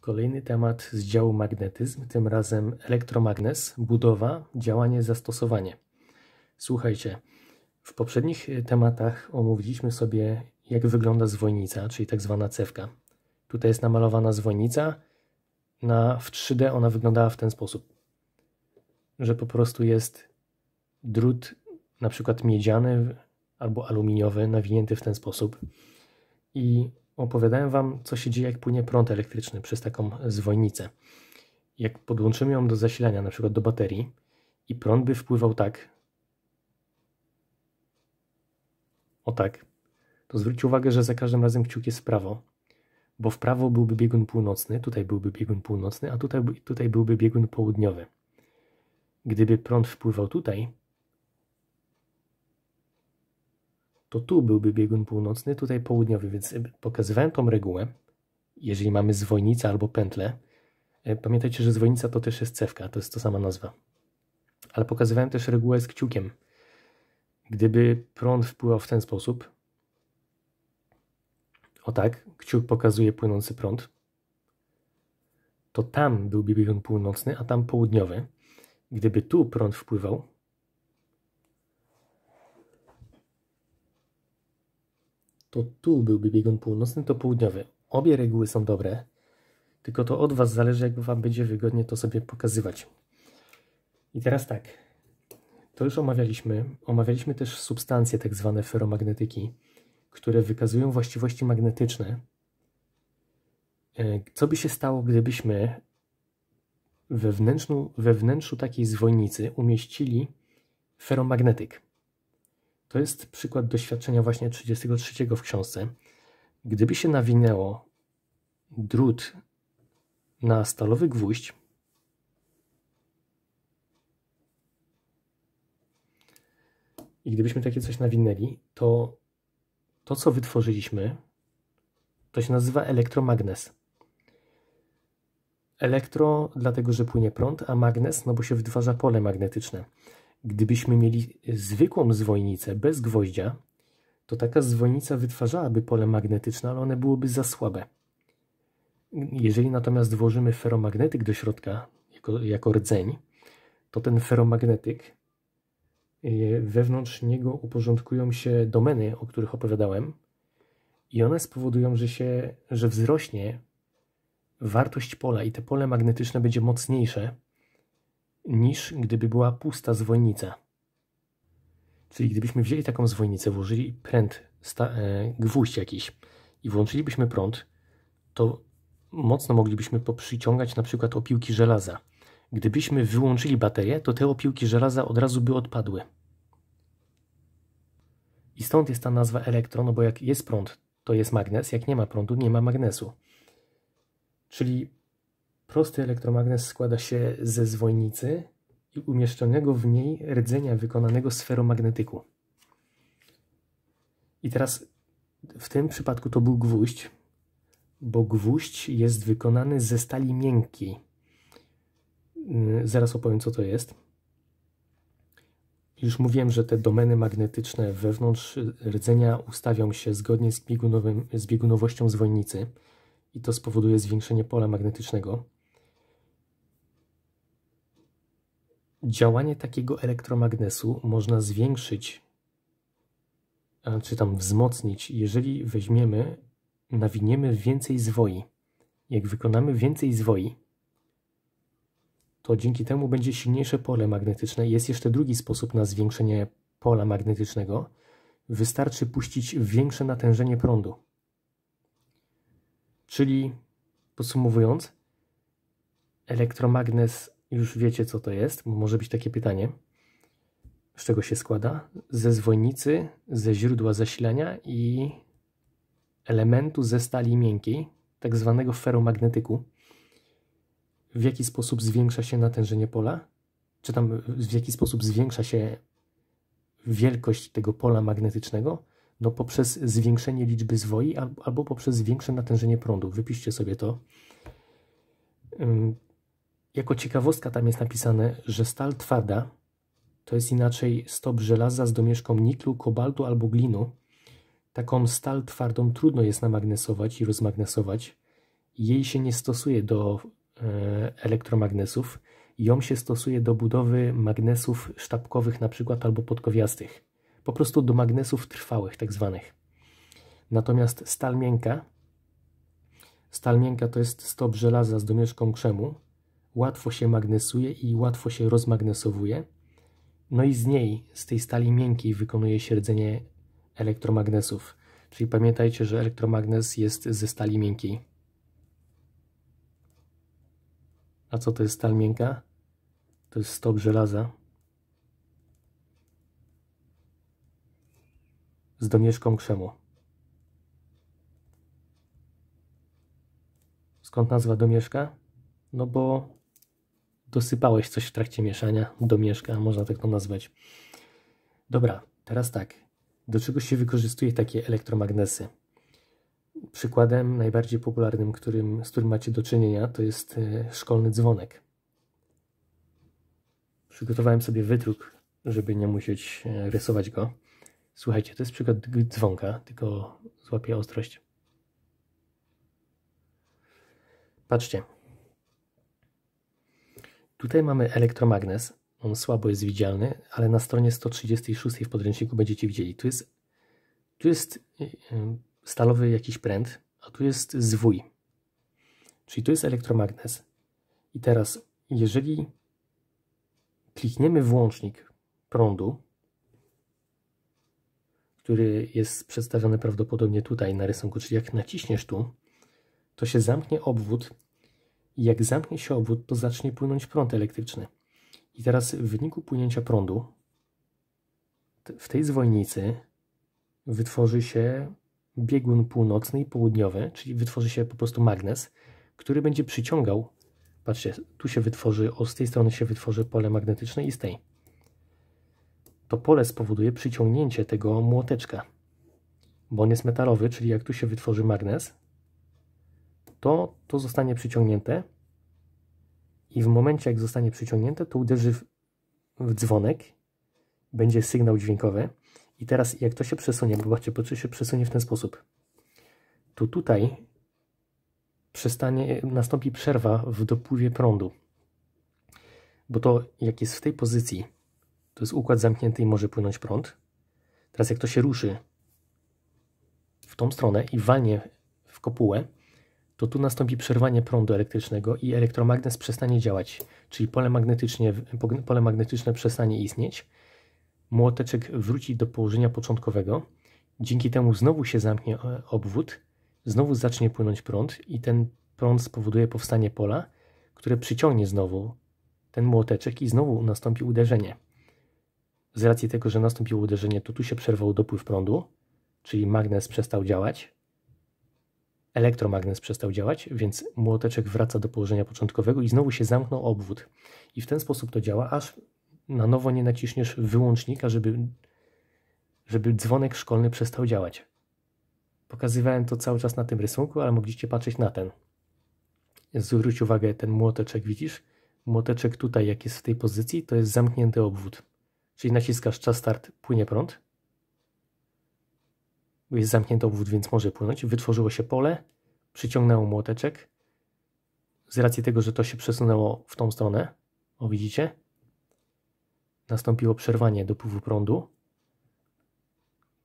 Kolejny temat z działu magnetyzm, tym razem elektromagnes, budowa, działanie, zastosowanie. Słuchajcie, w poprzednich tematach omówiliśmy sobie, jak wygląda zwojnica, czyli tak zwana cewka. Tutaj jest namalowana zwojnica, na, w 3D ona wyglądała w ten sposób, że po prostu jest drut, na przykład miedziany albo aluminiowy, nawinięty w ten sposób i opowiadałem Wam, co się dzieje, jak płynie prąd elektryczny przez taką zwojnicę. Jak podłączymy ją do zasilania, na przykład do baterii, i prąd by wpływał tak, o tak, to zwróćcie uwagę, że za każdym razem kciuk jest w prawo, bo w prawo byłby biegun północny, tutaj byłby biegun północny, a tutaj, tutaj byłby biegun południowy. Gdyby prąd wpływał tutaj, to tu byłby biegun północny, tutaj południowy, więc pokazywałem tą regułę. Jeżeli mamy zwojnicę albo pętlę, e, pamiętajcie, że zwojnica to też jest cewka, to jest to sama nazwa. Ale pokazywałem też regułę z kciukiem. Gdyby prąd wpływał w ten sposób, o tak, kciuk pokazuje płynący prąd, to tam byłby biegun północny, a tam południowy. Gdyby tu prąd wpływał, to tu byłby biegun północny, to południowy. Obie reguły są dobre, tylko to od Was zależy, jak Wam będzie wygodnie to sobie pokazywać. I teraz tak, to już omawialiśmy. Omawialiśmy też substancje, tak zwane feromagnetyki, które wykazują właściwości magnetyczne. E, co by się stało, gdybyśmy we wnętrzu, we wnętrzu takiej zwojnicy umieścili feromagnetyk? To jest przykład doświadczenia właśnie 33 w książce. Gdyby się nawinęło drut na stalowy gwóźdź, i gdybyśmy takie coś nawinęli, to to, co wytworzyliśmy, to się nazywa elektromagnes. Elektro, dlatego że płynie prąd, a magnes, no bo się wytwarza pole magnetyczne. Gdybyśmy mieli zwykłą zwojnicę bez gwoździa, to taka zwojnica wytwarzałaby pole magnetyczne, ale one byłoby za słabe. Jeżeli natomiast włożymy feromagnetyk do środka jako, jako rdzeń, to ten feromagnetyk, y, wewnątrz niego uporządkują się domeny, o których opowiadałem, i one spowodują, że, się, że wzrośnie wartość pola i te pole magnetyczne będzie mocniejsze, niż gdyby była pusta zwojnica. Czyli gdybyśmy wzięli taką zwojnicę, włożyli pręt, sta, e, gwóźdź jakiś i włączylibyśmy prąd, to mocno moglibyśmy poprzyciągać na przykład opiłki żelaza. Gdybyśmy wyłączyli baterię, to te opiłki żelaza od razu by odpadły. I stąd jest ta nazwa elektron, no bo jak jest prąd, to jest magnes, jak nie ma prądu, nie ma magnesu. Czyli Prosty elektromagnes składa się ze zwojnicy i umieszczonego w niej rdzenia wykonanego z. I teraz w tym przypadku to był gwóźdź, bo gwóźdź jest wykonany ze stali miękkiej. Mm, zaraz opowiem, co to jest. Już mówiłem, że te domeny magnetyczne wewnątrz rdzenia ustawią się zgodnie z, z biegunowością zwojnicy i to spowoduje zwiększenie pola magnetycznego. Działanie takiego elektromagnesu można zwiększyć, czy tam wzmocnić, jeżeli weźmiemy, nawiniemy więcej zwoi. Jak wykonamy więcej zwoi, to dzięki temu będzie silniejsze pole magnetyczne. Jest jeszcze drugi sposób na zwiększenie pola magnetycznego. Wystarczy puścić większe natężenie prądu. Czyli podsumowując, elektromagnes już wiecie, co to jest. Może być takie pytanie. Z czego się składa? Ze zwojnicy, ze źródła zasilania i elementu ze stali miękkiej, tak zwanego feromagnetyku. W jaki sposób zwiększa się natężenie pola? Czy tam w jaki sposób zwiększa się wielkość tego pola magnetycznego? No poprzez zwiększenie liczby zwoi albo poprzez większe natężenie prądu. Wypiszcie sobie to. Jako ciekawostka tam jest napisane, że stal twarda to jest inaczej stop żelaza z domieszką niklu, kobaltu albo glinu. Taką stal twardą trudno jest namagnesować i rozmagnesować. jej się nie stosuje do e, elektromagnesów, ją się stosuje do budowy magnesów sztabkowych na przykład albo podkowiastych. Po prostu do magnesów trwałych tak zwanych. Natomiast stal miękka, stal miękka to jest stop żelaza z domieszką krzemu, łatwo się magnesuje i łatwo się rozmagnesowuje. No i z niej, z tej stali miękkiej wykonuje się rdzenie elektromagnesów. Czyli pamiętajcie, że elektromagnes jest ze stali miękkiej. A co to jest stal miękka? To jest stop żelaza z domieszką krzemu. Skąd nazwa domieszka? No bo dosypałeś coś w trakcie mieszania, domieszka, można tak to nazwać. Dobra, teraz tak. Do czego się wykorzystuje takie elektromagnesy? Przykładem najbardziej popularnym, którym, z którym macie do czynienia, to jest e, szkolny dzwonek. Przygotowałem sobie wydruk, żeby nie musieć e, rysować go. Słuchajcie, to jest przykład dzwonka, tylko złapię ostrość. Patrzcie. Tutaj mamy elektromagnes. On słabo jest widzialny, ale na stronie 136 w podręczniku będziecie widzieli. Tu jest, tu jest e, stalowy jakiś pręt, a tu jest zwój. Czyli tu jest elektromagnes. I teraz, jeżeli klikniemy w łącznik prądu, który jest przedstawiony prawdopodobnie tutaj na rysunku, czyli jak naciśniesz tu, to się zamknie obwód jak zamknie się obwód, to zacznie płynąć prąd elektryczny. I teraz w wyniku płynięcia prądu w tej zwojnicy wytworzy się biegun północny i południowy, czyli wytworzy się po prostu magnes, który będzie przyciągał, patrzcie, tu się wytworzy, o z tej strony się wytworzy pole magnetyczne i z tej. To pole spowoduje przyciągnięcie tego młoteczka, bo on jest metalowy, czyli jak tu się wytworzy magnes, to to zostanie przyciągnięte i w momencie jak zostanie przyciągnięte, to uderzy w, w dzwonek, będzie sygnał dźwiękowy i teraz jak to się przesunie, zobaczcie, bo to się przesunie w ten sposób. Tu tutaj przestanie, nastąpi przerwa w dopływie prądu. Bo to jak jest w tej pozycji, to jest układ zamknięty i może płynąć prąd. Teraz jak to się ruszy w tą stronę i walnie w kopułę, to tu nastąpi przerwanie prądu elektrycznego i elektromagnes przestanie działać, czyli pole, magnetycznie, pole magnetyczne przestanie istnieć młoteczek wróci do położenia początkowego. Dzięki temu znowu się zamknie e, obwód, znowu zacznie płynąć prąd i ten prąd spowoduje powstanie pola, które przyciągnie znowu ten młoteczek i znowu nastąpi uderzenie. Z racji tego, że nastąpiło uderzenie, to tu się przerwał dopływ prądu, czyli magnes przestał działać, elektromagnes przestał działać, więc młoteczek wraca do położenia początkowego i znowu się zamknął obwód. I w ten sposób to działa, aż na nowo nie naciśniesz wyłącznika, żeby, żeby dzwonek szkolny przestał działać. Pokazywałem to cały czas na tym rysunku, ale mogliście patrzeć na ten. Zwróć uwagę, ten młoteczek widzisz? Młoteczek tutaj, jak jest w tej pozycji, to jest zamknięty obwód. Czyli naciskasz czas start, płynie prąd. Jest zamknięty obwód, więc może płynąć. Wytworzyło się pole, przyciągnęło młoteczek. Z racji tego, że to się przesunęło w tą stronę, o widzicie, Nastąpiło przerwanie dopływu prądu.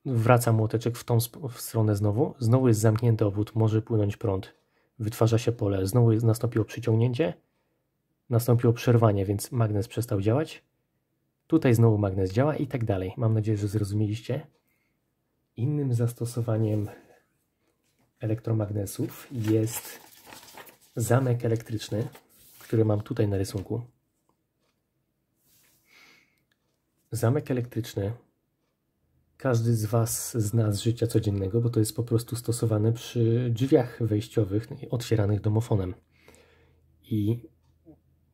Wraca młoteczek w tą w stronę znowu. Znowu jest zamknięty obwód, może płynąć prąd. Wytwarza się pole. Znowu jest, nastąpiło przyciągnięcie. Nastąpiło przerwanie, więc magnes przestał działać. Tutaj znowu magnes działa i tak dalej. Mam nadzieję, że zrozumieliście. Innym zastosowaniem elektromagnesów jest zamek elektryczny, który mam tutaj na rysunku. Zamek elektryczny każdy z Was zna z życia codziennego, bo to jest po prostu stosowane przy drzwiach wejściowych otwieranych domofonem. I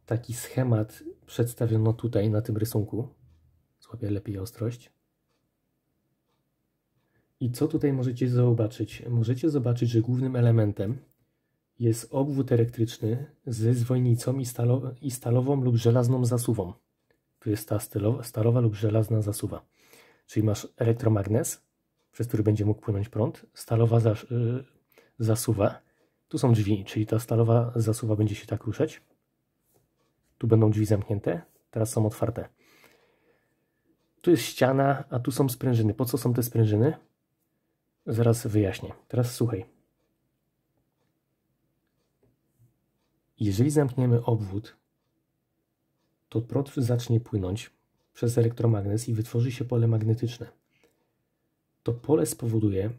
taki schemat przedstawiono tutaj na tym rysunku. Złapię lepiej ostrość. I co tutaj możecie zobaczyć? Możecie zobaczyć, że głównym elementem jest obwód elektryczny ze zwojnicą i, stalo i stalową lub żelazną zasuwą. Tu jest ta stalowa lub żelazna zasuwa. Czyli masz elektromagnes, przez który będzie mógł płynąć prąd, stalowa y, zasuwa Tu są drzwi, czyli ta stalowa zasuwa będzie się tak ruszać. Tu będą drzwi zamknięte, teraz są otwarte. Tu jest ściana, a tu są sprężyny. Po co są te sprężyny? Zaraz wyjaśnię. Teraz słuchaj. Jeżeli zamkniemy obwód, to prąd zacznie płynąć przez elektromagnes i wytworzy się pole magnetyczne. To pole spowoduje,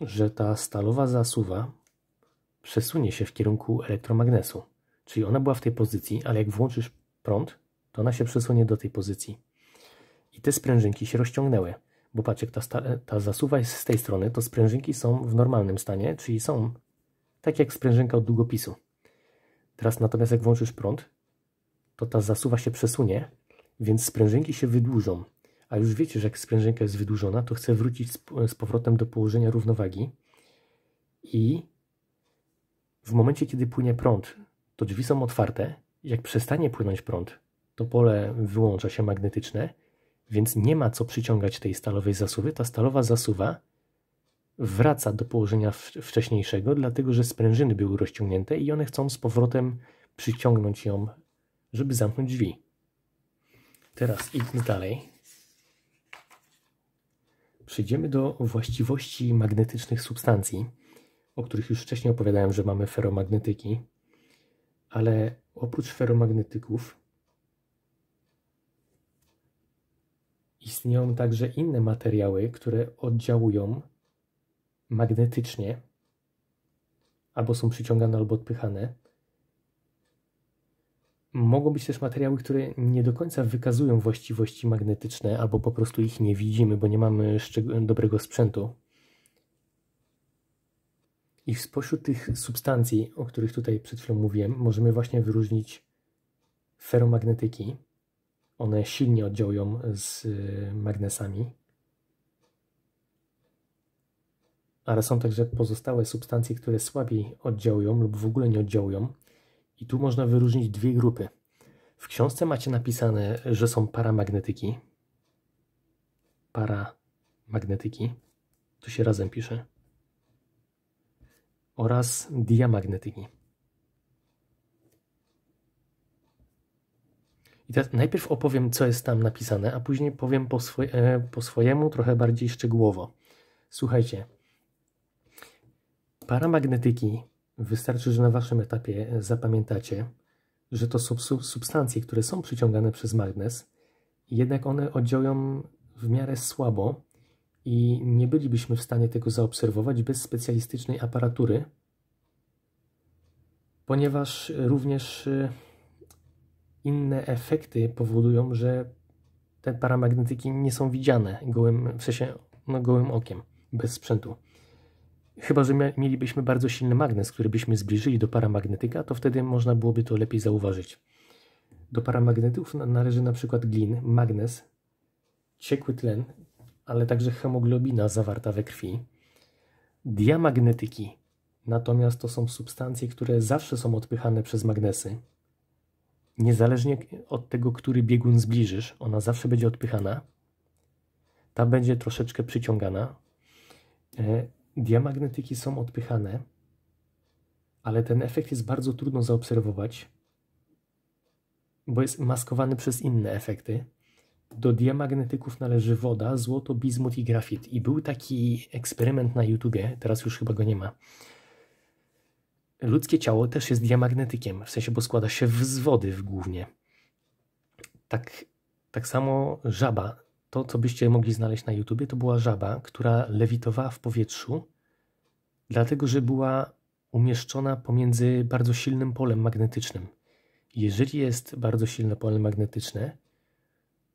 że ta stalowa zasuwa przesunie się w kierunku elektromagnesu. Czyli ona była w tej pozycji, ale jak włączysz prąd, to ona się przesunie do tej pozycji. I te sprężynki się rozciągnęły. Bo patrz, jak ta, ta zasuwa jest z tej strony, to sprężynki są w normalnym stanie, czyli są tak jak sprężynka od długopisu. Teraz natomiast jak włączysz prąd, to ta zasuwa się przesunie, więc sprężynki się wydłużą. A już wiecie, że jak sprężynka jest wydłużona, to chce wrócić z powrotem do położenia równowagi i w momencie, kiedy płynie prąd, to drzwi są otwarte. Jak przestanie płynąć prąd, to pole wyłącza się magnetyczne, więc nie ma co przyciągać tej stalowej zasuwy. Ta stalowa zasuwa wraca do położenia wcześniejszego, dlatego że sprężyny były rozciągnięte i one chcą z powrotem przyciągnąć ją, żeby zamknąć drzwi. Teraz idąc dalej, przejdziemy do właściwości magnetycznych substancji, o których już wcześniej opowiadałem, że mamy feromagnetyki, ale oprócz feromagnetyków istnieją także inne materiały, które oddziałują magnetycznie, albo są przyciągane, albo odpychane. Mogą być też materiały, które nie do końca wykazują właściwości magnetyczne, albo po prostu ich nie widzimy, bo nie mamy dobrego sprzętu. I spośród tych substancji, o których tutaj przed chwilą mówiłem, możemy właśnie wyróżnić feromagnetyki. One silnie oddziałują z y, magnesami, ale są także pozostałe substancje, które słabiej oddziałują lub w ogóle nie oddziałują. I tu można wyróżnić dwie grupy. W książce macie napisane, że są paramagnetyki. Paramagnetyki. To się razem pisze. Oraz diamagnetyki. I teraz najpierw opowiem, co jest tam napisane, a później powiem po, e, po swojemu trochę bardziej szczegółowo. Słuchajcie, Paramagnetyki wystarczy, że na waszym etapie zapamiętacie, że to są substancje, które są przyciągane przez magnes, jednak one oddziałują w miarę słabo i nie bylibyśmy w stanie tego zaobserwować bez specjalistycznej aparatury, ponieważ również y, inne efekty powodują, że te paramagnetyki nie są widziane gołym, w sensie no, gołym okiem, bez sprzętu. Chyba, że mielibyśmy bardzo silny magnes, który byśmy zbliżyli do paramagnetyka, to wtedy można byłoby to lepiej zauważyć. Do paramagnetów należy na przykład glin, magnes, ciekły tlen, ale także hemoglobina zawarta we krwi. Diamagnetyki natomiast to są substancje, które zawsze są odpychane przez magnesy. Niezależnie od tego, który biegun zbliżysz, ona zawsze będzie odpychana. Ta będzie troszeczkę przyciągana. E, Diamagnetyki są odpychane, ale ten efekt jest bardzo trudno zaobserwować, bo jest maskowany przez inne efekty. Do diamagnetyków należy woda, złoto, bizmut i grafit. I był taki eksperyment na YouTubie, teraz już chyba go nie ma. Ludzkie ciało też jest diamagnetykiem, w sensie, bo składa się z wody głównie. Tak, tak samo żaba to, co byście mogli znaleźć na YouTubie, to była żaba, która lewitowała w powietrzu, dlatego że była umieszczona pomiędzy bardzo silnym polem magnetycznym. Jeżeli jest bardzo silne pole magnetyczne,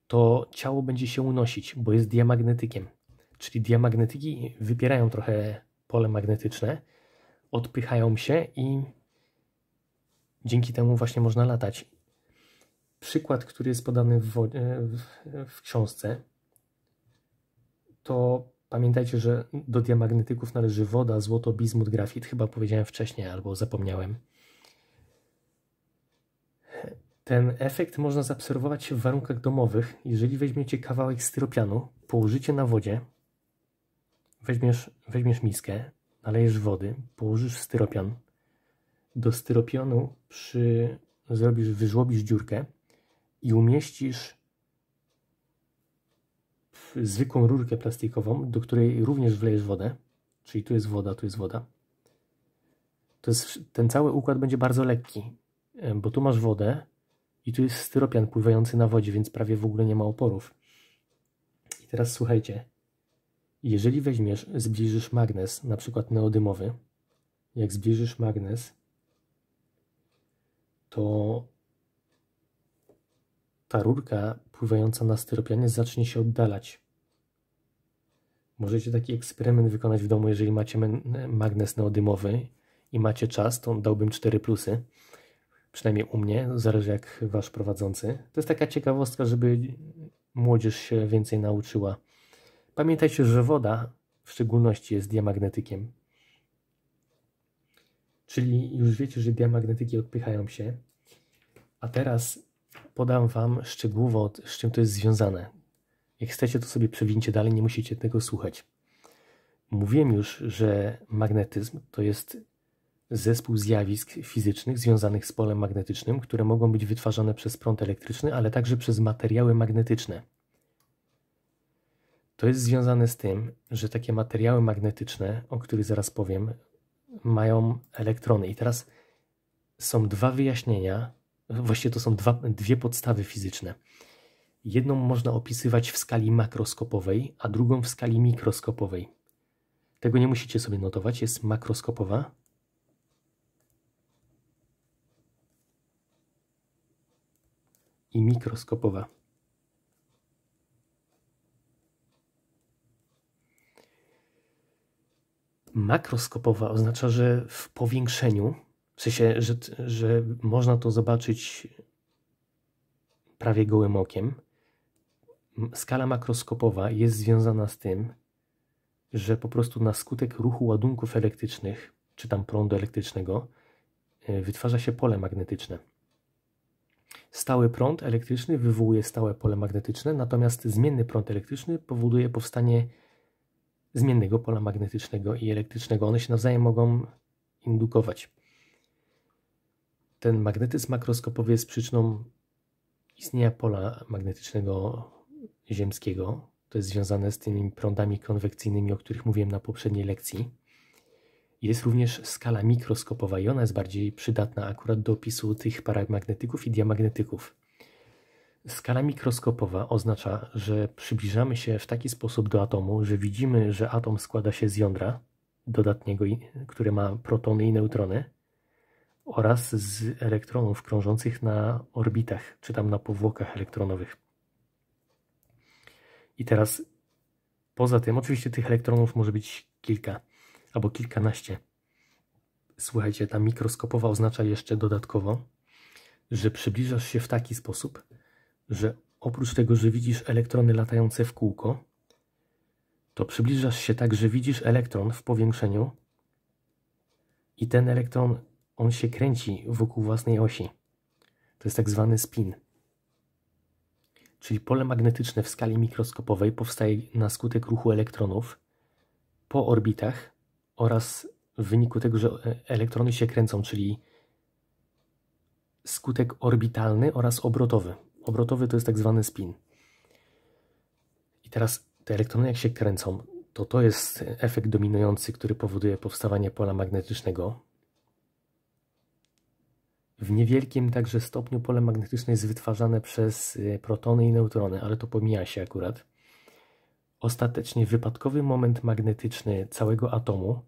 to ciało będzie się unosić, bo jest diamagnetykiem. Czyli diamagnetyki wypierają trochę pole magnetyczne, odpychają się i dzięki temu właśnie można latać. Przykład, który jest podany w, w, w książce, to pamiętajcie, że do diamagnetyków należy woda, złoto, bizmut, grafit. Chyba powiedziałem wcześniej albo zapomniałem. Ten efekt można zaobserwować w warunkach domowych. Jeżeli weźmiecie kawałek styropianu, położycie na wodzie, weźmiesz, weźmiesz miskę, nalejesz wody, położysz styropian, do styropianu przy, zrobisz, wyżłobisz dziurkę i umieścisz zwykłą rurkę plastikową, do której również wlejesz wodę, czyli tu jest woda, tu jest woda, to jest, ten cały układ będzie bardzo lekki, bo tu masz wodę i tu jest styropian pływający na wodzie, więc prawie w ogóle nie ma oporów. I teraz słuchajcie, jeżeli weźmiesz, zbliżysz magnes, na przykład neodymowy, jak zbliżysz magnes, to ta rurka pływająca na styropianie zacznie się oddalać. Możecie taki eksperyment wykonać w domu, jeżeli macie magnes neodymowy i macie czas, to dałbym 4 plusy. Przynajmniej u mnie, zależy jak wasz prowadzący. To jest taka ciekawostka, żeby młodzież się więcej nauczyła. Pamiętajcie, że woda w szczególności jest diamagnetykiem. Czyli już wiecie, że diamagnetyki odpychają się. A teraz podam Wam szczegółowo, z czym to jest związane. Jak chcecie, to sobie przewincie dalej, nie musicie tego słuchać. Mówiłem już, że magnetyzm to jest zespół zjawisk fizycznych związanych z polem magnetycznym, które mogą być wytwarzane przez prąd elektryczny, ale także przez materiały magnetyczne. To jest związane z tym, że takie materiały magnetyczne, o których zaraz powiem, mają elektrony. I teraz są dwa wyjaśnienia, właściwie to są dwa, dwie podstawy fizyczne. Jedną można opisywać w skali makroskopowej, a drugą w skali mikroskopowej. Tego nie musicie sobie notować, jest makroskopowa, i mikroskopowa. Makroskopowa oznacza, że w powiększeniu, w sensie, że, że można to zobaczyć prawie gołym okiem. Skala makroskopowa jest związana z tym, że po prostu na skutek ruchu ładunków elektrycznych, czy tam prądu elektrycznego, e, wytwarza się pole magnetyczne. Stały prąd elektryczny wywołuje stałe pole magnetyczne, natomiast zmienny prąd elektryczny powoduje powstanie zmiennego pola magnetycznego i elektrycznego. One się nawzajem mogą indukować. Ten magnetyzm makroskopowy jest przyczyną istnienia pola magnetycznego ziemskiego. To jest związane z tymi prądami konwekcyjnymi, o których mówiłem na poprzedniej lekcji. Jest również skala mikroskopowa i ona jest bardziej przydatna akurat do opisu tych paramagnetyków i diamagnetyków. Skala mikroskopowa oznacza, że przybliżamy się w taki sposób do atomu, że widzimy, że atom składa się z jądra dodatniego, które ma protony i neutrony oraz z elektronów krążących na orbitach, czy tam na powłokach elektronowych. I teraz poza tym, oczywiście tych elektronów może być kilka albo kilkanaście. Słuchajcie, ta mikroskopowa oznacza jeszcze dodatkowo, że przybliżasz się w taki sposób, że oprócz tego, że widzisz elektrony latające w kółko, to przybliżasz się tak, że widzisz elektron w powiększeniu i ten elektron, on się kręci wokół własnej osi. To jest tak zwany spin. Czyli pole magnetyczne w skali mikroskopowej powstaje na skutek ruchu elektronów po orbitach oraz w wyniku tego, że elektrony się kręcą, czyli skutek orbitalny oraz obrotowy. Obrotowy to jest tak zwany spin. I teraz te elektrony jak się kręcą, to to jest efekt dominujący, który powoduje powstawanie pola magnetycznego. W niewielkim także stopniu pole magnetyczne jest wytwarzane przez y, protony i neutrony, ale to pomija się akurat. Ostatecznie wypadkowy moment magnetyczny całego atomu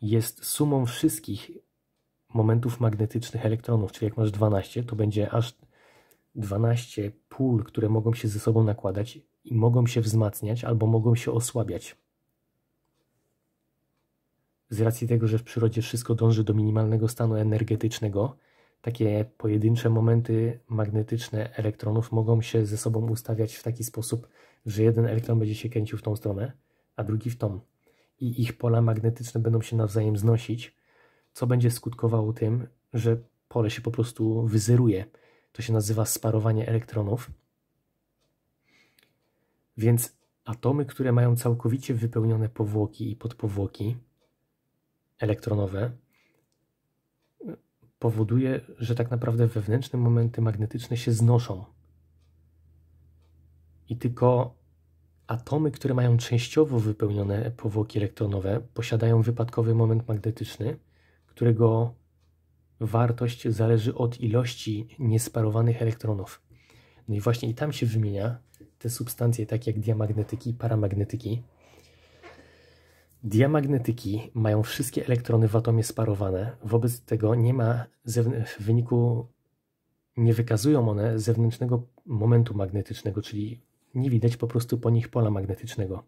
jest sumą wszystkich momentów magnetycznych elektronów, czyli jak masz 12, to będzie aż 12 pól, które mogą się ze sobą nakładać i mogą się wzmacniać albo mogą się osłabiać. Z racji tego, że w przyrodzie wszystko dąży do minimalnego stanu energetycznego, takie pojedyncze momenty magnetyczne elektronów mogą się ze sobą ustawiać w taki sposób, że jeden elektron będzie się kręcił w tą stronę, a drugi w tą i ich pola magnetyczne będą się nawzajem znosić, co będzie skutkowało tym, że pole się po prostu wyzeruje. To się nazywa sparowanie elektronów. Więc atomy, które mają całkowicie wypełnione powłoki i podpowłoki elektronowe, powoduje, że tak naprawdę wewnętrzne momenty magnetyczne się znoszą. I tylko atomy, które mają częściowo wypełnione powłoki elektronowe, posiadają wypadkowy moment magnetyczny, którego wartość zależy od ilości niesparowanych elektronów. No i właśnie i tam się wymienia te substancje, takie jak diamagnetyki paramagnetyki. Diamagnetyki mają wszystkie elektrony w atomie sparowane, wobec tego nie ma w wyniku nie wykazują one zewnętrznego momentu magnetycznego, czyli nie widać po prostu po nich pola magnetycznego.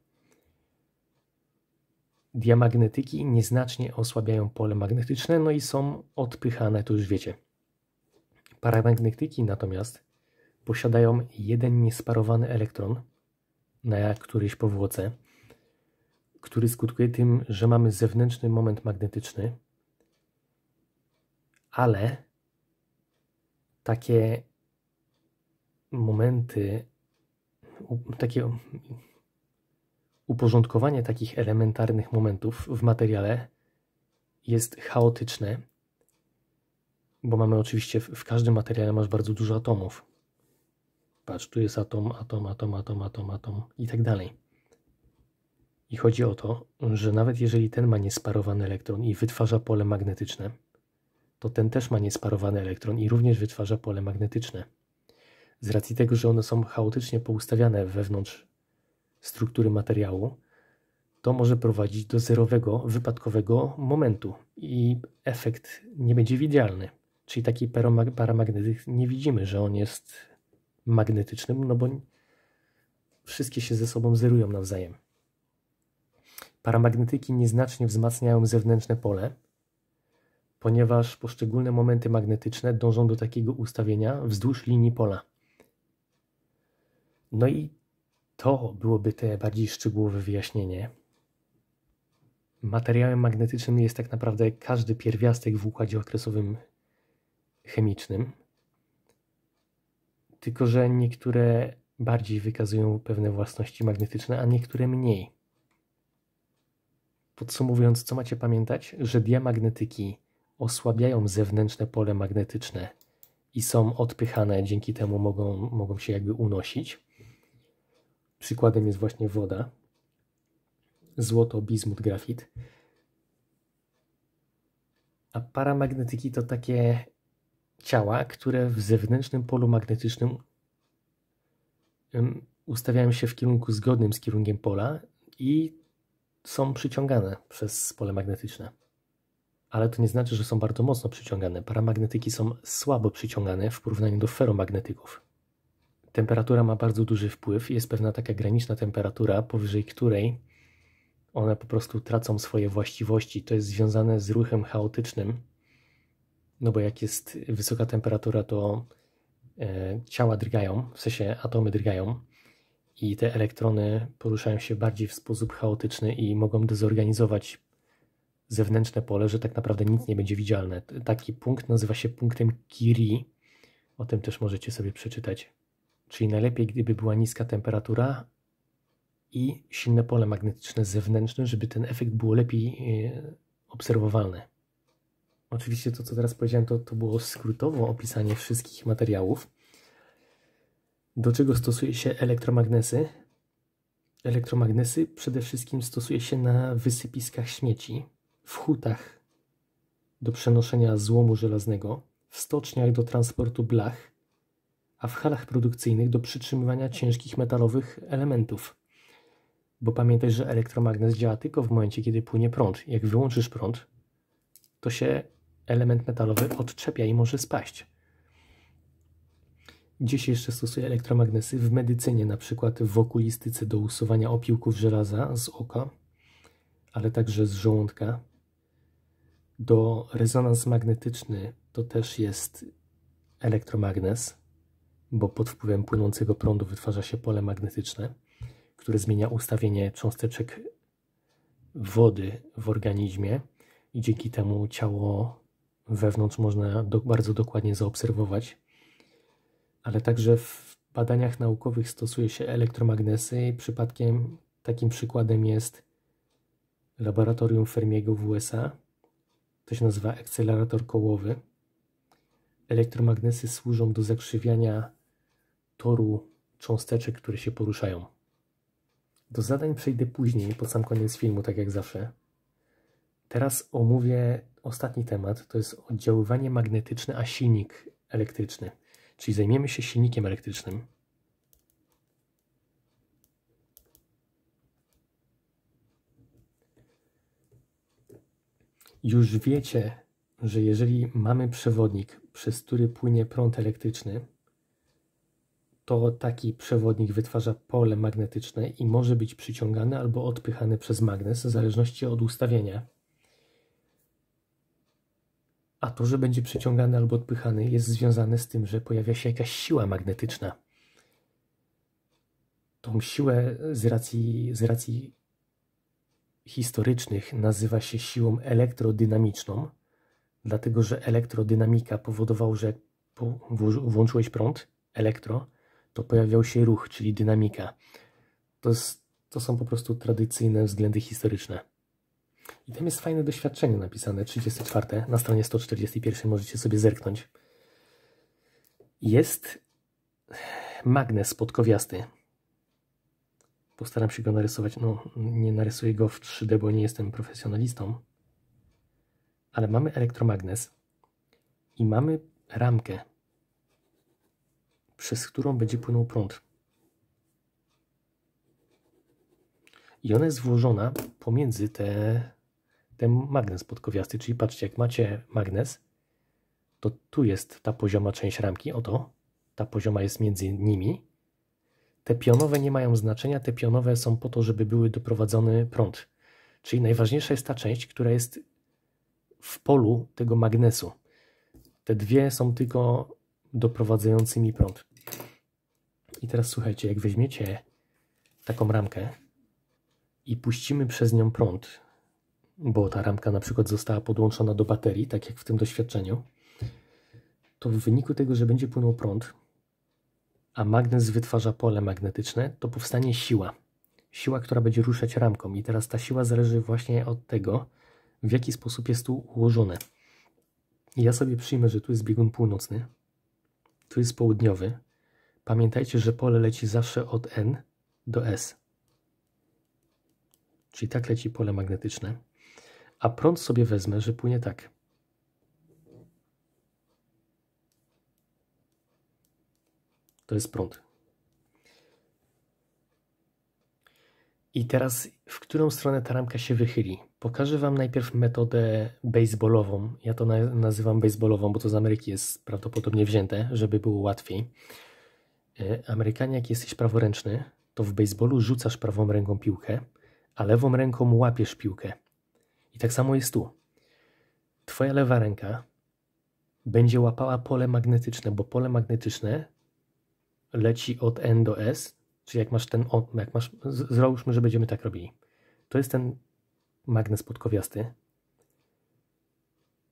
Diamagnetyki nieznacznie osłabiają pole magnetyczne, no i są odpychane, to już wiecie. Paramagnetyki natomiast posiadają jeden niesparowany elektron na którejś powłoce, który skutkuje tym, że mamy zewnętrzny moment magnetyczny, ale takie momenty, takie uporządkowanie takich elementarnych momentów w materiale jest chaotyczne, bo mamy oczywiście w każdym materiale masz bardzo dużo atomów. Patrz, tu jest atom, atom, atom, atom, atom, atom i tak dalej. I chodzi o to, że nawet jeżeli ten ma niesparowany elektron i wytwarza pole magnetyczne, to ten też ma niesparowany elektron i również wytwarza pole magnetyczne. Z racji tego, że one są chaotycznie poustawiane wewnątrz struktury materiału, to może prowadzić do zerowego, wypadkowego momentu i efekt nie będzie widzialny. Czyli taki paramagnetyk nie widzimy, że on jest magnetycznym, no bo wszystkie się ze sobą zerują nawzajem. Paramagnetyki nieznacznie wzmacniają zewnętrzne pole, ponieważ poszczególne momenty magnetyczne dążą do takiego ustawienia wzdłuż linii pola. No i to byłoby te bardziej szczegółowe wyjaśnienie. Materiałem magnetycznym jest tak naprawdę każdy pierwiastek w układzie okresowym chemicznym, tylko że niektóre bardziej wykazują pewne własności magnetyczne, a niektóre mniej. Podsumowując, co macie pamiętać? Że diamagnetyki osłabiają zewnętrzne pole magnetyczne i są odpychane, dzięki temu mogą, mogą się jakby unosić. Przykładem jest właśnie woda, złoto, bizmut, grafit. A paramagnetyki to takie ciała, które w zewnętrznym polu magnetycznym ustawiają się w kierunku zgodnym z kierunkiem pola i są przyciągane przez pole magnetyczne. Ale to nie znaczy, że są bardzo mocno przyciągane. Paramagnetyki są słabo przyciągane w porównaniu do feromagnetyków. Temperatura ma bardzo duży wpływ. Jest pewna taka graniczna temperatura, powyżej której one po prostu tracą swoje właściwości. To jest związane z ruchem chaotycznym, no bo jak jest wysoka temperatura, to e, ciała drgają, w sensie atomy drgają i te elektrony poruszają się bardziej w sposób chaotyczny i mogą dezorganizować zewnętrzne pole, że tak naprawdę nic nie będzie widzialne. Taki punkt nazywa się punktem Curie. O tym też możecie sobie przeczytać. Czyli najlepiej, gdyby była niska temperatura i silne pole magnetyczne zewnętrzne, żeby ten efekt było lepiej e, obserwowalny. Oczywiście to, co teraz powiedziałem, to, to było skrótowo opisanie wszystkich materiałów. Do czego stosuje się elektromagnesy? Elektromagnesy przede wszystkim stosuje się na wysypiskach śmieci, w hutach do przenoszenia złomu żelaznego, w stoczniach do transportu blach, a w halach produkcyjnych do przytrzymywania ciężkich metalowych elementów. Bo pamiętaj, że elektromagnes działa tylko w momencie, kiedy płynie prąd. Jak wyłączysz prąd, to się element metalowy odczepia i może spaść. Się jeszcze stosuje elektromagnesy? W medycynie, na przykład w okulistyce do usuwania opiłków żelaza z oka, ale także z żołądka. Do rezonans magnetyczny to też jest elektromagnes, bo pod wpływem płynącego prądu wytwarza się pole magnetyczne, które zmienia ustawienie cząsteczek wody w organizmie i dzięki temu ciało wewnątrz można do, bardzo dokładnie zaobserwować, ale także w badaniach naukowych stosuje się elektromagnesy. Przypadkiem takim przykładem jest laboratorium Fermiego w USA. To się nazywa akcelerator kołowy. elektromagnesy służą do zakrzywiania toru cząsteczek, które się poruszają. Do zadań przejdę później, pod sam koniec filmu, tak jak zawsze. Teraz omówię ostatni temat, to jest oddziaływanie magnetyczne, a silnik elektryczny. Czyli zajmiemy się silnikiem elektrycznym. Już wiecie, że jeżeli mamy przewodnik, przez który płynie prąd elektryczny, to taki przewodnik wytwarza pole magnetyczne i może być przyciągany albo odpychany przez magnes w zależności od ustawienia. A to, że będzie przyciągany albo odpychany, jest związane z tym, że pojawia się jakaś siła magnetyczna. Tą siłę z racji, z racji historycznych nazywa się siłą elektrodynamiczną, dlatego że elektrodynamika powodowała, że jak włączyłeś prąd, elektro, to pojawiał się ruch, czyli dynamika. To, jest, to są po prostu tradycyjne względy historyczne. I tam jest fajne doświadczenie napisane, 34, na stronie 141 możecie sobie zerknąć. Jest magnes podkowiasty. Postaram się go narysować. No, nie narysuję go w 3D, bo nie jestem profesjonalistą. Ale mamy elektromagnes i mamy ramkę przez którą będzie płynął prąd. I ona jest włożona pomiędzy te, ten magnes podkowiasty, czyli patrzcie, jak macie magnes, to tu jest ta pozioma część ramki, oto, ta pozioma jest między nimi. Te pionowe nie mają znaczenia, te pionowe są po to, żeby były doprowadzony prąd. Czyli najważniejsza jest ta część, która jest w polu tego magnesu. Te dwie są tylko doprowadzającymi prąd. I teraz słuchajcie, jak weźmiecie taką ramkę i puścimy przez nią prąd, bo ta ramka na przykład została podłączona do baterii, tak jak w tym doświadczeniu, to w wyniku tego, że będzie płynął prąd, a magnes wytwarza pole magnetyczne, to powstanie siła. Siła, która będzie ruszać ramką. I teraz ta siła zależy właśnie od tego, w jaki sposób jest tu ułożone. I ja sobie przyjmę, że tu jest biegun północny, tu jest południowy. Pamiętajcie, że pole leci zawsze od N do S. Czyli tak leci pole magnetyczne. A prąd sobie wezmę, że płynie tak. To jest prąd. I teraz w którą stronę ta ramka się wychyli? Pokażę Wam najpierw metodę baseballową. Ja to nazywam baseballową, bo to z Ameryki jest prawdopodobnie wzięte, żeby było łatwiej. E, Amerykanie, jak jesteś praworęczny, to w baseballu rzucasz prawą ręką piłkę, a lewą ręką łapiesz piłkę. I tak samo jest tu. Twoja lewa ręka będzie łapała pole magnetyczne, bo pole magnetyczne leci od N do S, czyli jak masz ten, jak masz, załóżmy, że będziemy tak robili. To jest ten magnes podkowiasty.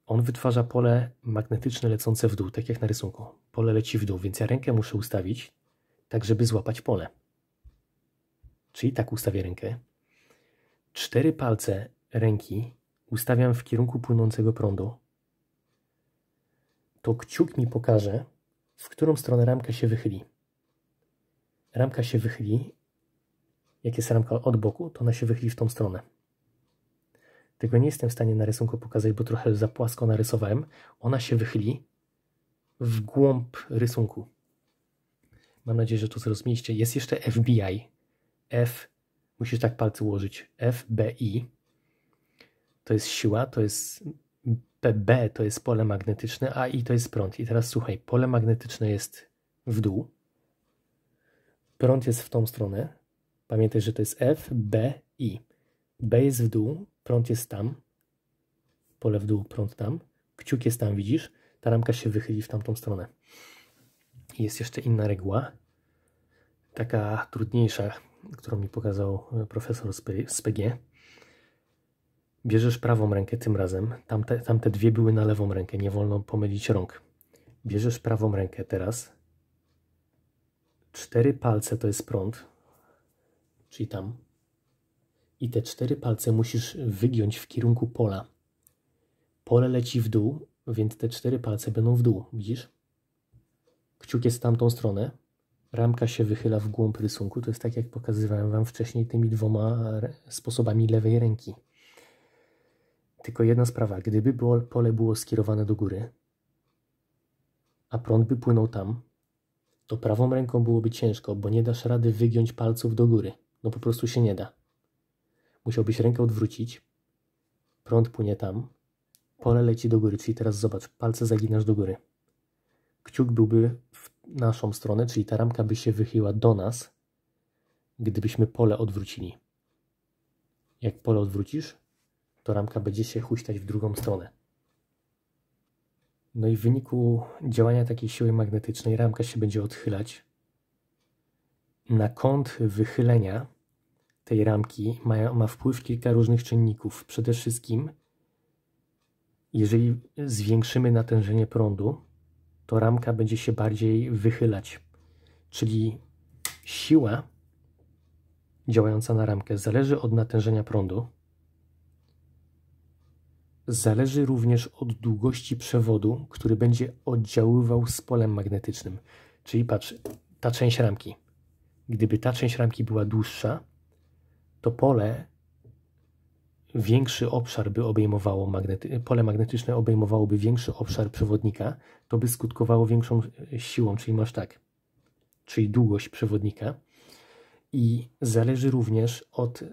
On wytwarza pole magnetyczne lecące w dół, tak jak na rysunku. Pole leci w dół, więc ja rękę muszę ustawić tak, żeby złapać pole. Czyli tak ustawię rękę. Cztery palce ręki ustawiam w kierunku płynącego prądu. To kciuk mi pokaże, w którą stronę ramka się wychyli. Ramka się wychyli. Jak jest ramka od boku, to ona się wychyli w tą stronę. Tego nie jestem w stanie na rysunku pokazać, bo trochę za płasko narysowałem. Ona się wychyli w głąb rysunku. Mam nadzieję, że to zrozumieliście. Jest jeszcze FBI. F, musisz tak palce ułożyć. FBI to jest siła, to jest PB to jest pole magnetyczne, a I to jest prąd. I teraz słuchaj, pole magnetyczne jest w dół. Prąd jest w tą stronę. Pamiętaj, że to jest F, B, I. B jest w dół, prąd jest tam. Pole w dół, prąd tam. Kciuk jest tam, widzisz? Ta ramka się wychyli w tamtą stronę. Jest jeszcze inna reguła, taka trudniejsza, którą mi pokazał e, profesor z PG. Bierzesz prawą rękę tym razem, tamte, tamte dwie były na lewą rękę, nie wolno pomylić rąk. Bierzesz prawą rękę teraz. Cztery palce to jest prąd, czyli tam. I te cztery palce musisz wygiąć w kierunku pola. Pole leci w dół więc te cztery palce będą w dół, widzisz? Kciuk jest w tamtą stronę, ramka się wychyla w głąb rysunku, to jest tak jak pokazywałem Wam wcześniej tymi dwoma sposobami lewej ręki. Tylko jedna sprawa, gdyby pole było skierowane do góry, a prąd by płynął tam, to prawą ręką byłoby ciężko, bo nie dasz rady wygiąć palców do góry. No po prostu się nie da. Musiałbyś rękę odwrócić, prąd płynie tam, pole leci do góry, czyli teraz zobacz, palce zaginasz do góry. Kciuk byłby w naszą stronę, czyli ta ramka by się wychyliła do nas, gdybyśmy pole odwrócili. Jak pole odwrócisz, to ramka będzie się huśtać w drugą stronę. No i w wyniku działania takiej siły magnetycznej ramka się będzie odchylać. Na kąt wychylenia tej ramki ma, ma wpływ kilka różnych czynników. Przede wszystkim, jeżeli zwiększymy natężenie prądu, to ramka będzie się bardziej wychylać. Czyli siła działająca na ramkę zależy od natężenia prądu. Zależy również od długości przewodu, który będzie oddziaływał z polem magnetycznym. Czyli patrz, ta część ramki. Gdyby ta część ramki była dłuższa, to pole większy obszar by obejmowało magnety, pole magnetyczne obejmowałoby większy obszar przewodnika, to by skutkowało większą siłą, czyli masz tak, czyli długość przewodnika i zależy również od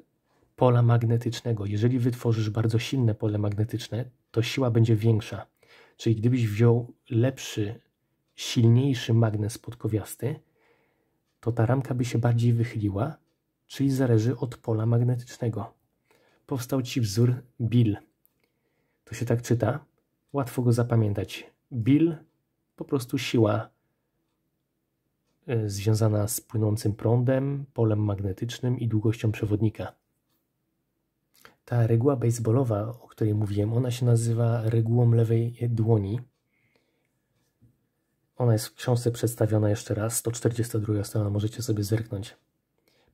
pola magnetycznego. Jeżeli wytworzysz bardzo silne pole magnetyczne, to siła będzie większa. Czyli gdybyś wziął lepszy, silniejszy magnes podkowiasty, to ta ramka by się bardziej wychyliła, czyli zależy od pola magnetycznego. Powstał Ci wzór Bill. To się tak czyta, łatwo go zapamiętać. Bill, po prostu siła e, związana z płynącym prądem, polem magnetycznym i długością przewodnika. Ta reguła baseballowa, o której mówiłem, ona się nazywa regułą lewej dłoni. Ona jest w książce przedstawiona jeszcze raz, 142 strona, możecie sobie zerknąć.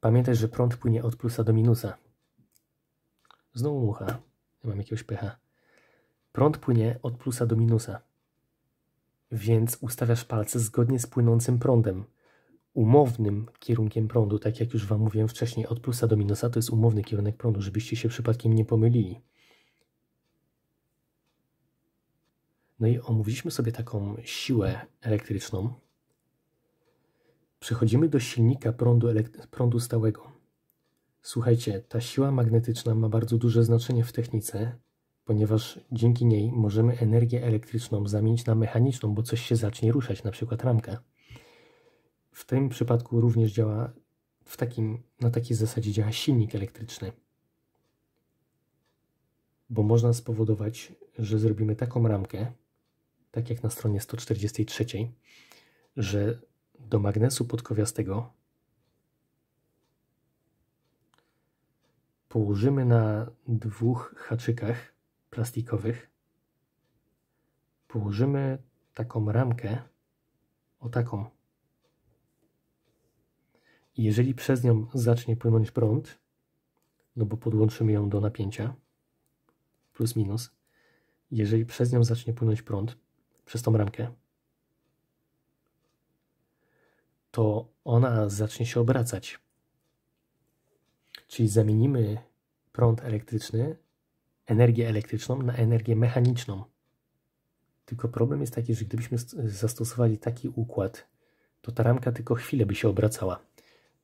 Pamiętaj, że prąd płynie od plusa do minusa. Znowu mucha. Ja mam jakiegoś pecha. Prąd płynie od plusa do minusa. Więc ustawiasz palce zgodnie z płynącym prądem umownym kierunkiem prądu, tak jak już Wam mówiłem wcześniej, od plusa do minusa to jest umowny kierunek prądu, żebyście się przypadkiem nie pomylili. No i omówiliśmy sobie taką siłę elektryczną. Przechodzimy do silnika prądu, prądu stałego. Słuchajcie, ta siła magnetyczna ma bardzo duże znaczenie w technice, ponieważ dzięki niej możemy energię elektryczną zamienić na mechaniczną, bo coś się zacznie ruszać, na przykład ramka. W tym przypadku również działa w takim, na takiej zasadzie działa silnik elektryczny. Bo można spowodować, że zrobimy taką ramkę, tak jak na stronie 143, że do magnesu podkowiastego położymy na dwóch haczykach plastikowych położymy taką ramkę o taką jeżeli przez nią zacznie płynąć prąd, no bo podłączymy ją do napięcia, plus minus, jeżeli przez nią zacznie płynąć prąd, przez tą ramkę, to ona zacznie się obracać. Czyli zamienimy prąd elektryczny, energię elektryczną na energię mechaniczną. Tylko problem jest taki, że gdybyśmy zastosowali taki układ, to ta ramka tylko chwilę by się obracała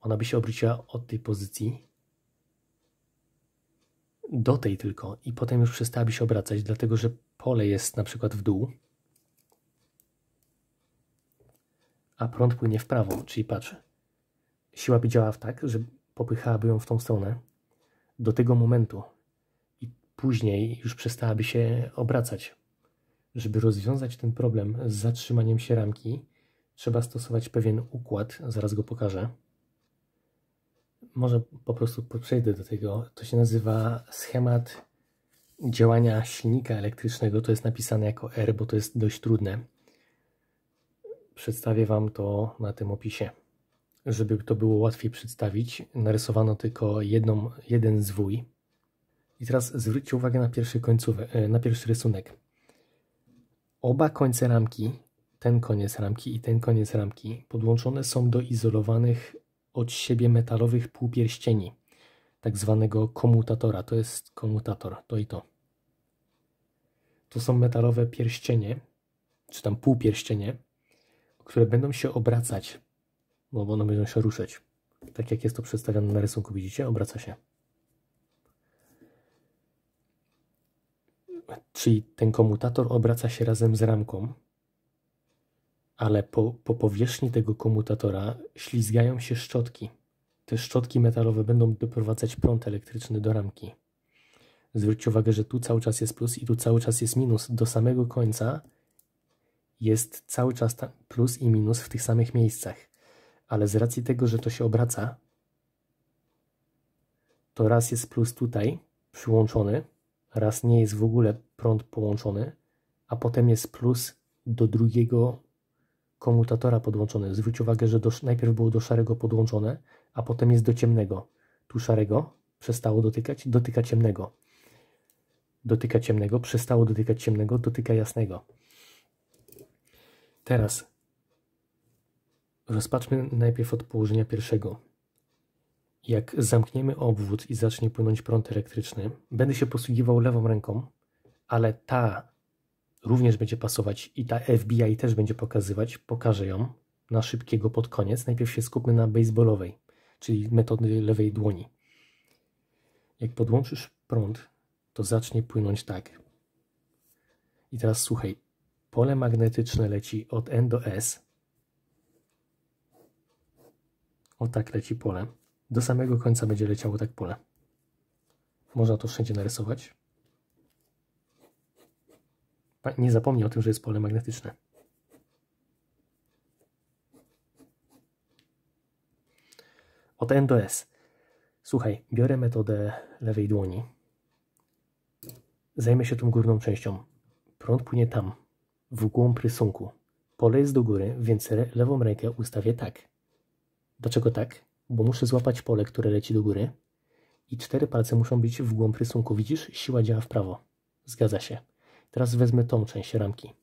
ona by się obróciła od tej pozycji do tej tylko i potem już przestałaby się obracać, dlatego że pole jest na przykład w dół, a prąd płynie w prawo, czyli patrz, siła by działała tak, że popychałaby ją w tą stronę do tego momentu i później już przestałaby się obracać. Żeby rozwiązać ten problem z zatrzymaniem się ramki, trzeba stosować pewien układ, zaraz go pokażę może po prostu przejdę do tego. To się nazywa schemat działania silnika elektrycznego. To jest napisane jako R, bo to jest dość trudne. Przedstawię Wam to na tym opisie. Żeby to było łatwiej przedstawić, narysowano tylko jedną, jeden zwój. I teraz zwróćcie uwagę na pierwszy, końcówek, e, na pierwszy rysunek. Oba końce ramki, ten koniec ramki i ten koniec ramki, podłączone są do izolowanych od siebie metalowych półpierścieni, tak zwanego komutatora. To jest komutator, to i to. To są metalowe pierścienie, czy tam półpierścienie, które będą się obracać, bo one będą się ruszać. Tak jak jest to przedstawione na rysunku, widzicie? Obraca się. Czyli ten komutator obraca się razem z ramką, ale po, po powierzchni tego komutatora ślizgają się szczotki. Te szczotki metalowe będą doprowadzać prąd elektryczny do ramki. Zwróćcie uwagę, że tu cały czas jest plus i tu cały czas jest minus. Do samego końca jest cały czas plus i minus w tych samych miejscach. Ale z racji tego, że to się obraca, to raz jest plus tutaj przyłączony, raz nie jest w ogóle prąd połączony, a potem jest plus do drugiego komutatora podłączony. Zwróć uwagę, że do, najpierw było do szarego podłączone, a potem jest do ciemnego. Tu szarego przestało dotykać, dotyka ciemnego. Dotyka ciemnego, przestało dotykać ciemnego, dotyka jasnego. Teraz rozpatrzmy najpierw od położenia pierwszego. Jak zamkniemy obwód i zacznie płynąć prąd elektryczny, będę się posługiwał lewą ręką, ale ta również będzie pasować i ta FBI też będzie pokazywać. Pokażę ją na szybkiego pod koniec. Najpierw się skupmy na baseballowej, czyli metody lewej dłoni. Jak podłączysz prąd, to zacznie płynąć tak. I teraz słuchaj, pole magnetyczne leci od N do S. O tak leci pole. Do samego końca będzie leciało tak pole. Można to wszędzie narysować. Nie zapomnij o tym, że jest pole magnetyczne. Od N do S. Słuchaj, biorę metodę lewej dłoni. Zajmę się tą górną częścią. Prąd płynie tam, w głąb rysunku. Pole jest do góry, więc lewą rękę ustawię tak. Dlaczego tak? Bo muszę złapać pole, które leci do góry i cztery palce muszą być w głąb rysunku. Widzisz? Siła działa w prawo. Zgadza się. Teraz wezmę tą część ramki.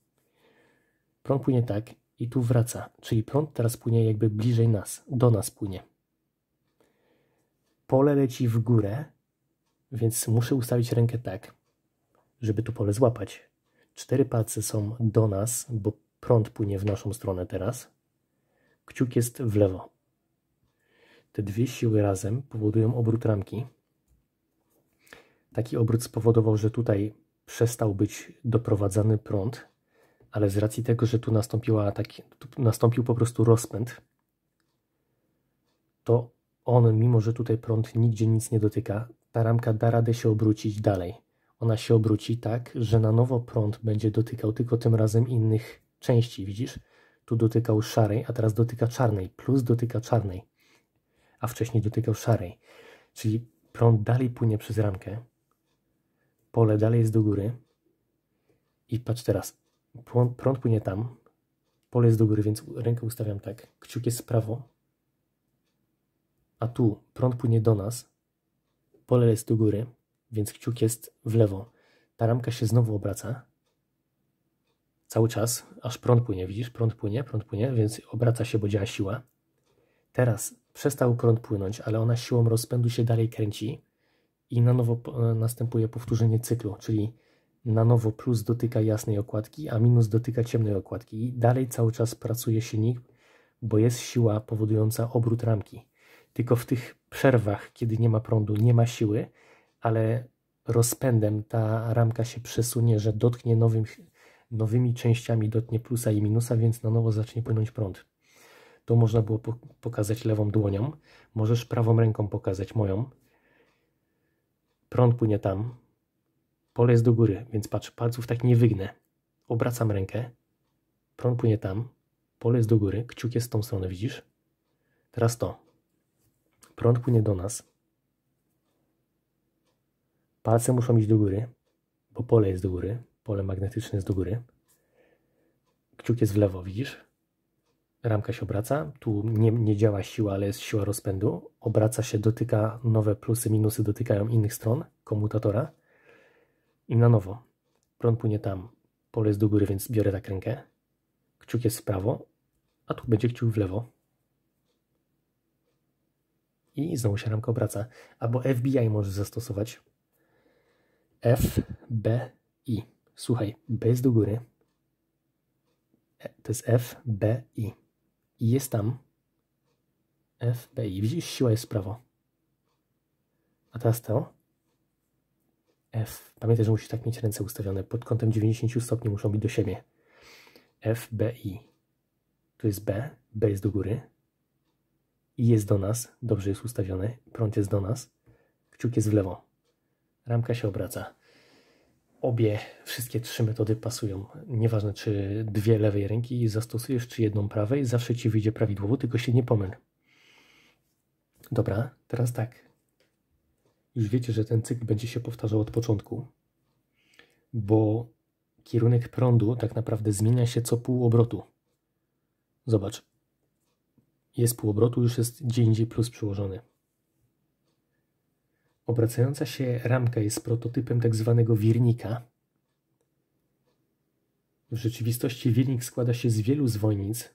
Prąd płynie tak i tu wraca, czyli prąd teraz płynie jakby bliżej nas, do nas płynie. Pole leci w górę, więc muszę ustawić rękę tak, żeby tu pole złapać. Cztery palce są do nas, bo prąd płynie w naszą stronę teraz. Kciuk jest w lewo. Te dwie siły razem powodują obrót ramki. Taki obrót spowodował, że tutaj przestał być doprowadzany prąd, ale z racji tego, że tu, nastąpiła taki, tu nastąpił po prostu rozpęd, to on, mimo że tutaj prąd nigdzie nic nie dotyka, ta ramka da radę się obrócić dalej. Ona się obróci tak, że na nowo prąd będzie dotykał tylko tym razem innych części, widzisz? Tu dotykał szarej, a teraz dotyka czarnej, plus dotyka czarnej, a wcześniej dotykał szarej. Czyli prąd dalej płynie przez ramkę, pole dalej jest do góry. I patrz teraz, prąd płynie tam, pole jest do góry, więc rękę ustawiam tak, kciuk jest w prawo, a tu prąd płynie do nas, pole jest do góry, więc kciuk jest w lewo. Ta ramka się znowu obraca, cały czas, aż prąd płynie, widzisz, prąd płynie, prąd płynie, więc obraca się, bo działa siła. Teraz przestał prąd płynąć, ale ona siłą rozpędu się dalej kręci, i na nowo e, następuje powtórzenie cyklu, czyli na nowo plus dotyka jasnej okładki, a minus dotyka ciemnej okładki. I dalej cały czas pracuje silnik, bo jest siła powodująca obrót ramki. Tylko w tych przerwach, kiedy nie ma prądu, nie ma siły, ale rozpędem ta ramka się przesunie, że dotknie nowym, nowymi częściami, dotknie plusa i minusa, więc na nowo zacznie płynąć prąd. To można było pokazać lewą dłonią. Możesz prawą ręką pokazać moją Prąd płynie tam. Pole jest do góry, więc patrz, palców tak nie wygnę. Obracam rękę. Prąd płynie tam. Pole jest do góry. Kciuk jest w tą stronę, widzisz? Teraz to. Prąd płynie do nas. Palce muszą iść do góry, bo pole jest do góry. Pole magnetyczne jest do góry. Kciuk jest w lewo, widzisz? Ramka się obraca, tu nie, nie działa siła, ale jest siła rozpędu, obraca się, dotyka nowe plusy, minusy dotykają innych stron komutatora i na nowo prąd płynie tam, pole jest do góry, więc biorę tak rękę. Kciuk jest w prawo, a tu będzie kciuk w lewo. I znowu się ramka obraca. Albo FBI możesz zastosować. F, B, I. Słuchaj, B jest do góry. E, to jest F, B, I. I jest tam. F, B, I. Widzisz, siła jest w prawo. A teraz to. F. Pamiętaj, że musisz tak mieć ręce ustawione. Pod kątem 90 stopni muszą być do siebie. F, B, I. Tu jest B. B jest do góry. I jest do nas. Dobrze jest ustawiony. Prąd jest do nas. Kciuk jest w lewo. Ramka się obraca. Obie, wszystkie trzy metody pasują. Nieważne, czy dwie lewej ręki zastosujesz, czy jedną prawej, zawsze ci wyjdzie prawidłowo, tylko się nie pomyl. Dobra, teraz tak. Już wiecie, że ten cykl będzie się powtarzał od początku, bo kierunek prądu tak naprawdę zmienia się co pół obrotu. Zobacz, jest pół obrotu, już jest gdzie indziej plus przyłożony. Obracająca się ramka jest prototypem tak zwanego wirnika. W rzeczywistości wirnik składa się z wielu zwojnic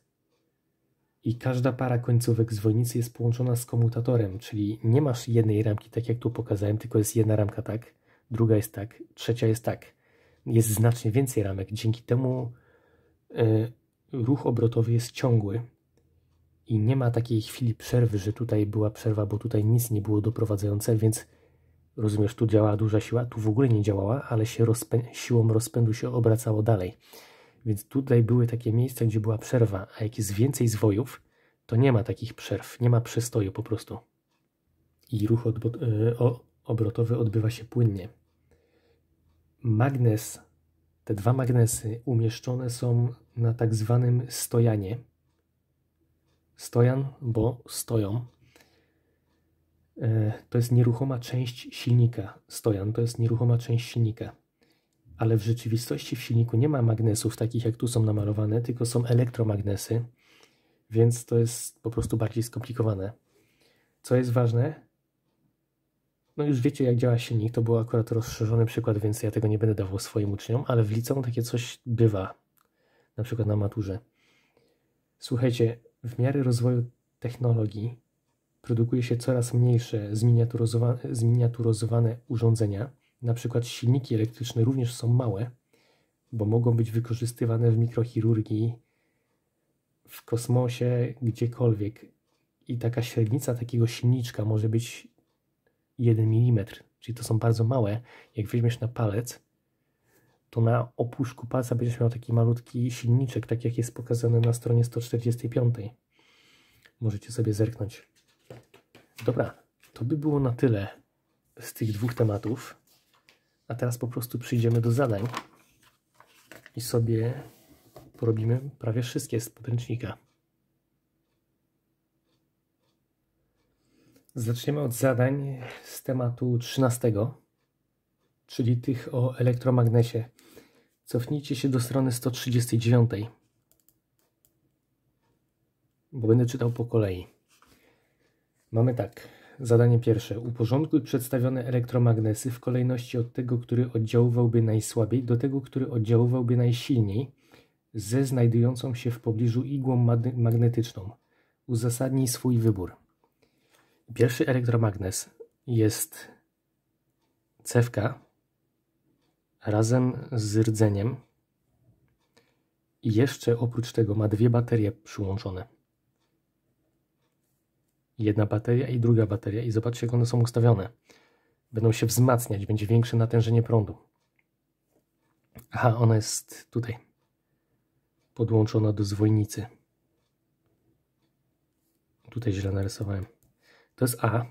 i każda para końcówek zwojnicy jest połączona z komutatorem, czyli nie masz jednej ramki, tak jak tu pokazałem, tylko jest jedna ramka tak, druga jest tak, trzecia jest tak. Jest znacznie więcej ramek, dzięki temu y, ruch obrotowy jest ciągły i nie ma takiej chwili przerwy, że tutaj była przerwa, bo tutaj nic nie było doprowadzające, więc rozumiesz, tu działała duża siła, tu w ogóle nie działała, ale się rozpę siłą rozpędu się obracało dalej. Więc tutaj były takie miejsca, gdzie była przerwa, a jak jest więcej zwojów, to nie ma takich przerw, nie ma przestoju po prostu. I ruch e, obrotowy odbywa się płynnie. Magnes, te dwa magnesy umieszczone są na tak zwanym stojanie. Stojan, bo stoją. E, to jest nieruchoma część silnika. Stojan to jest nieruchoma część silnika ale w rzeczywistości w silniku nie ma magnesów takich jak tu są namalowane, tylko są elektromagnesy, więc to jest po prostu bardziej skomplikowane. Co jest ważne? No już wiecie jak działa silnik, to był akurat rozszerzony przykład, więc ja tego nie będę dawał swoim uczniom, ale w liceum takie coś bywa, na przykład na maturze. Słuchajcie, w miarę rozwoju technologii produkuje się coraz mniejsze, zminiaturozowane, zminiaturozowane urządzenia, na przykład silniki elektryczne również są małe, bo mogą być wykorzystywane w mikrochirurgii, w kosmosie, gdziekolwiek. I taka średnica takiego silniczka może być 1 mm, czyli to są bardzo małe. Jak weźmiesz na palec, to na opuszku palca będziesz miał taki malutki silniczek, tak jak jest pokazane na stronie 145. Możecie sobie zerknąć. Dobra, to by było na tyle z tych dwóch tematów. A teraz po prostu przyjdziemy do zadań i sobie porobimy prawie wszystkie z podręcznika. Zaczniemy od zadań z tematu 13, czyli tych o elektromagnesie. Cofnijcie się do strony 139, bo będę czytał po kolei. Mamy tak. Zadanie pierwsze. Uporządkuj przedstawione elektromagnesy w kolejności od tego, który oddziaływałby najsłabiej, do tego, który oddziaływałby najsilniej, ze znajdującą się w pobliżu igłą magnetyczną. Uzasadnij swój wybór. Pierwszy elektromagnes jest cewka razem z rdzeniem i jeszcze oprócz tego ma dwie baterie przyłączone jedna bateria i druga bateria i zobaczcie jak one są ustawione. Będą się wzmacniać, będzie większe natężenie prądu. Aha, ona jest tutaj. Podłączona do zwojnicy. Tutaj źle narysowałem. To jest A.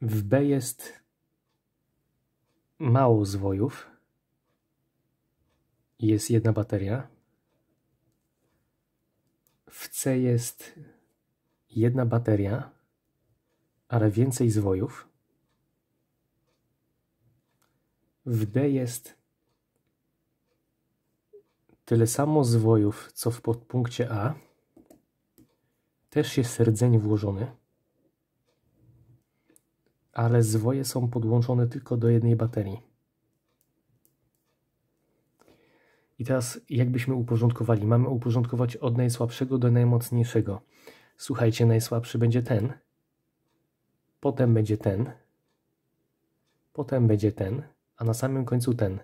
W B jest mało zwojów. Jest jedna bateria. W C jest jedna bateria, ale więcej zwojów. W D jest tyle samo zwojów, co w podpunkcie A. Też jest rdzeń włożony, ale zwoje są podłączone tylko do jednej baterii. I teraz jakbyśmy uporządkowali? Mamy uporządkować od najsłabszego do najmocniejszego. Słuchajcie, najsłabszy będzie ten, potem będzie ten, potem będzie ten, a na samym końcu ten.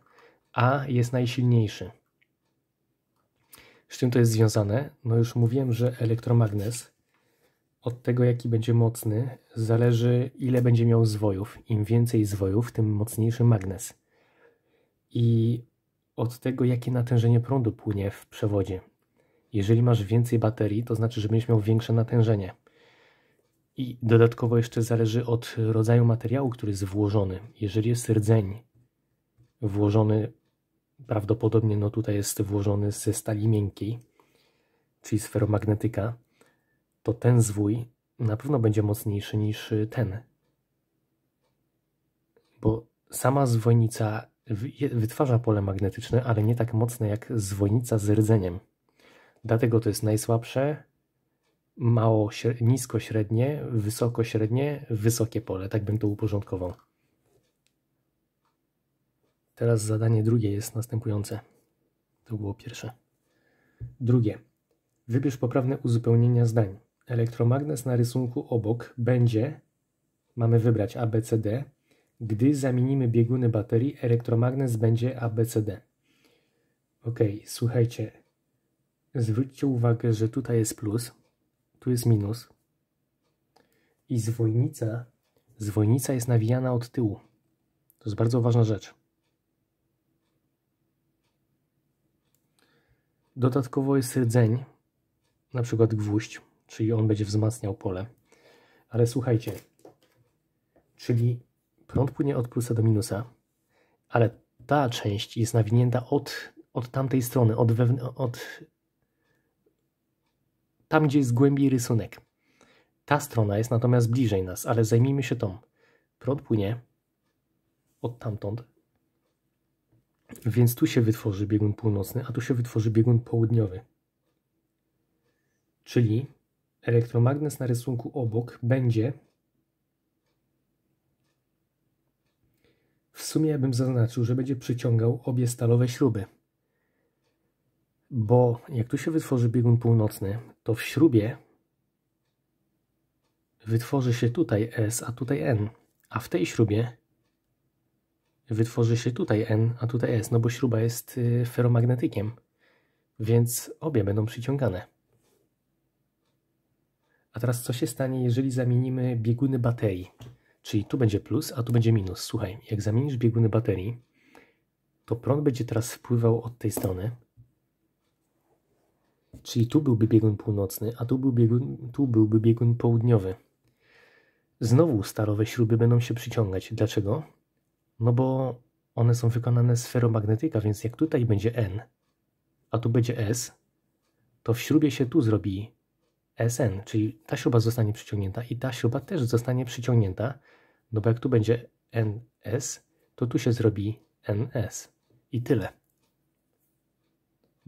A jest najsilniejszy. Z czym to jest związane? No już mówiłem, że elektromagnes od tego, jaki będzie mocny, zależy ile będzie miał zwojów. Im więcej zwojów, tym mocniejszy magnes. I od tego, jakie natężenie prądu płynie w przewodzie. Jeżeli masz więcej baterii, to znaczy, że będziesz miał większe natężenie. I dodatkowo jeszcze zależy od rodzaju materiału, który jest włożony. Jeżeli jest rdzeń włożony, prawdopodobnie no tutaj jest włożony ze stali miękkiej, czyli z feromagnetyka, to ten zwój na pewno będzie mocniejszy niż ten. Bo sama zwojnica wytwarza pole magnetyczne, ale nie tak mocne jak zwojnica z rdzeniem. Dlatego to jest najsłabsze, mało, nisko średnie, wysoko średnie, wysokie pole. Tak bym to uporządkował. Teraz zadanie drugie jest następujące. To było pierwsze. Drugie. Wybierz poprawne uzupełnienia zdań. Elektromagnes na rysunku obok będzie, mamy wybrać ABCD, gdy zamienimy bieguny baterii, elektromagnes będzie ABCD. Ok, słuchajcie, zwróćcie uwagę, że tutaj jest plus, tu jest minus i zwojnica, zwojnica jest nawijana od tyłu. To jest bardzo ważna rzecz. Dodatkowo jest rdzeń, na przykład gwóźdź, czyli on będzie wzmacniał pole. Ale słuchajcie, czyli prąd płynie od plusa do minusa, ale ta część jest nawinięta od, od tamtej strony, od, od tam, gdzie jest głębiej rysunek. Ta strona jest natomiast bliżej nas, ale zajmijmy się tą. Prąd płynie od tamtąd, więc tu się wytworzy biegun północny, a tu się wytworzy biegun południowy. Czyli elektromagnes na rysunku obok będzie w sumie ja bym zaznaczył, że będzie przyciągał obie stalowe śruby. Bo jak tu się wytworzy biegun północny, to w śrubie wytworzy się tutaj S, a tutaj N. A w tej śrubie wytworzy się tutaj N, a tutaj S, no bo śruba jest y, feromagnetykiem, więc obie będą przyciągane. A teraz co się stanie, jeżeli zamienimy bieguny baterii? Czyli tu będzie plus, a tu będzie minus. Słuchaj, jak zamienisz bieguny baterii, to prąd będzie teraz wpływał od tej strony. Czyli tu byłby biegun północny, a tu, był biegun, tu byłby biegun południowy. Znowu starowe śruby będą się przyciągać. Dlaczego? No bo one są wykonane z feromagnetyka, więc jak tutaj będzie N, a tu będzie S, to w śrubie się tu zrobi SN, czyli ta śruba zostanie przyciągnięta i ta śruba też zostanie przyciągnięta, no bo jak tu będzie NS, to tu się zrobi NS i tyle.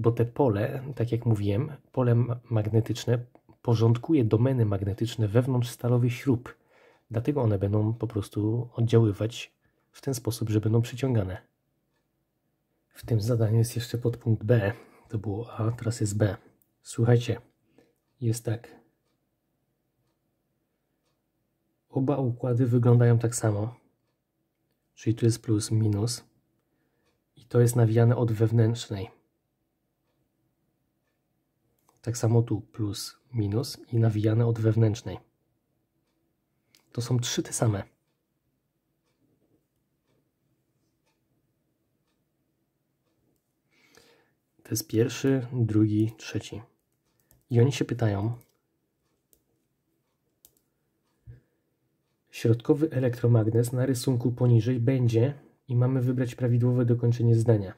Bo te pole, tak jak mówiłem, pole magnetyczne porządkuje domeny magnetyczne wewnątrz stalowych śrub. Dlatego one będą po prostu oddziaływać w ten sposób, że będą przyciągane. W tym zadaniu jest jeszcze podpunkt B. To było A, teraz jest B. Słuchajcie, jest tak. Oba układy wyglądają tak samo. Czyli tu jest plus, minus. I to jest nawijane od wewnętrznej. Tak samo tu plus, minus i nawijane od wewnętrznej. To są trzy te same. To jest pierwszy, drugi, trzeci. I oni się pytają, środkowy elektromagnes na rysunku poniżej będzie i mamy wybrać prawidłowe dokończenie zdania.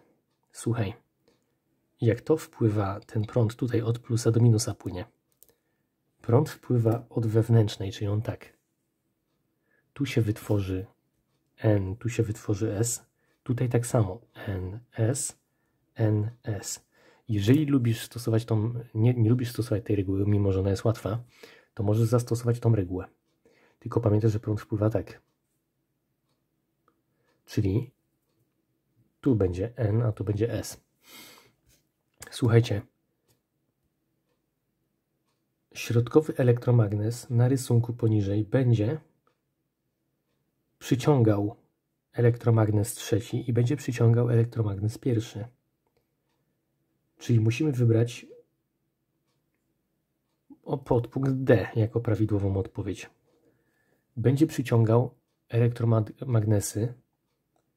Słuchaj, jak to wpływa, ten prąd tutaj od plusa do minusa płynie. Prąd wpływa od wewnętrznej, czyli on tak. Tu się wytworzy N, tu się wytworzy S, tutaj tak samo N, S, N, S. Jeżeli lubisz stosować tą, nie, nie lubisz stosować tej reguły, mimo że ona jest łatwa, to możesz zastosować tą regułę. Tylko pamiętaj, że prąd wpływa tak. Czyli tu będzie N, a tu będzie S. Słuchajcie. Środkowy elektromagnes na rysunku poniżej będzie przyciągał elektromagnes trzeci i będzie przyciągał elektromagnes pierwszy. Czyli musimy wybrać podpunkt D jako prawidłową odpowiedź. Będzie przyciągał elektromagnesy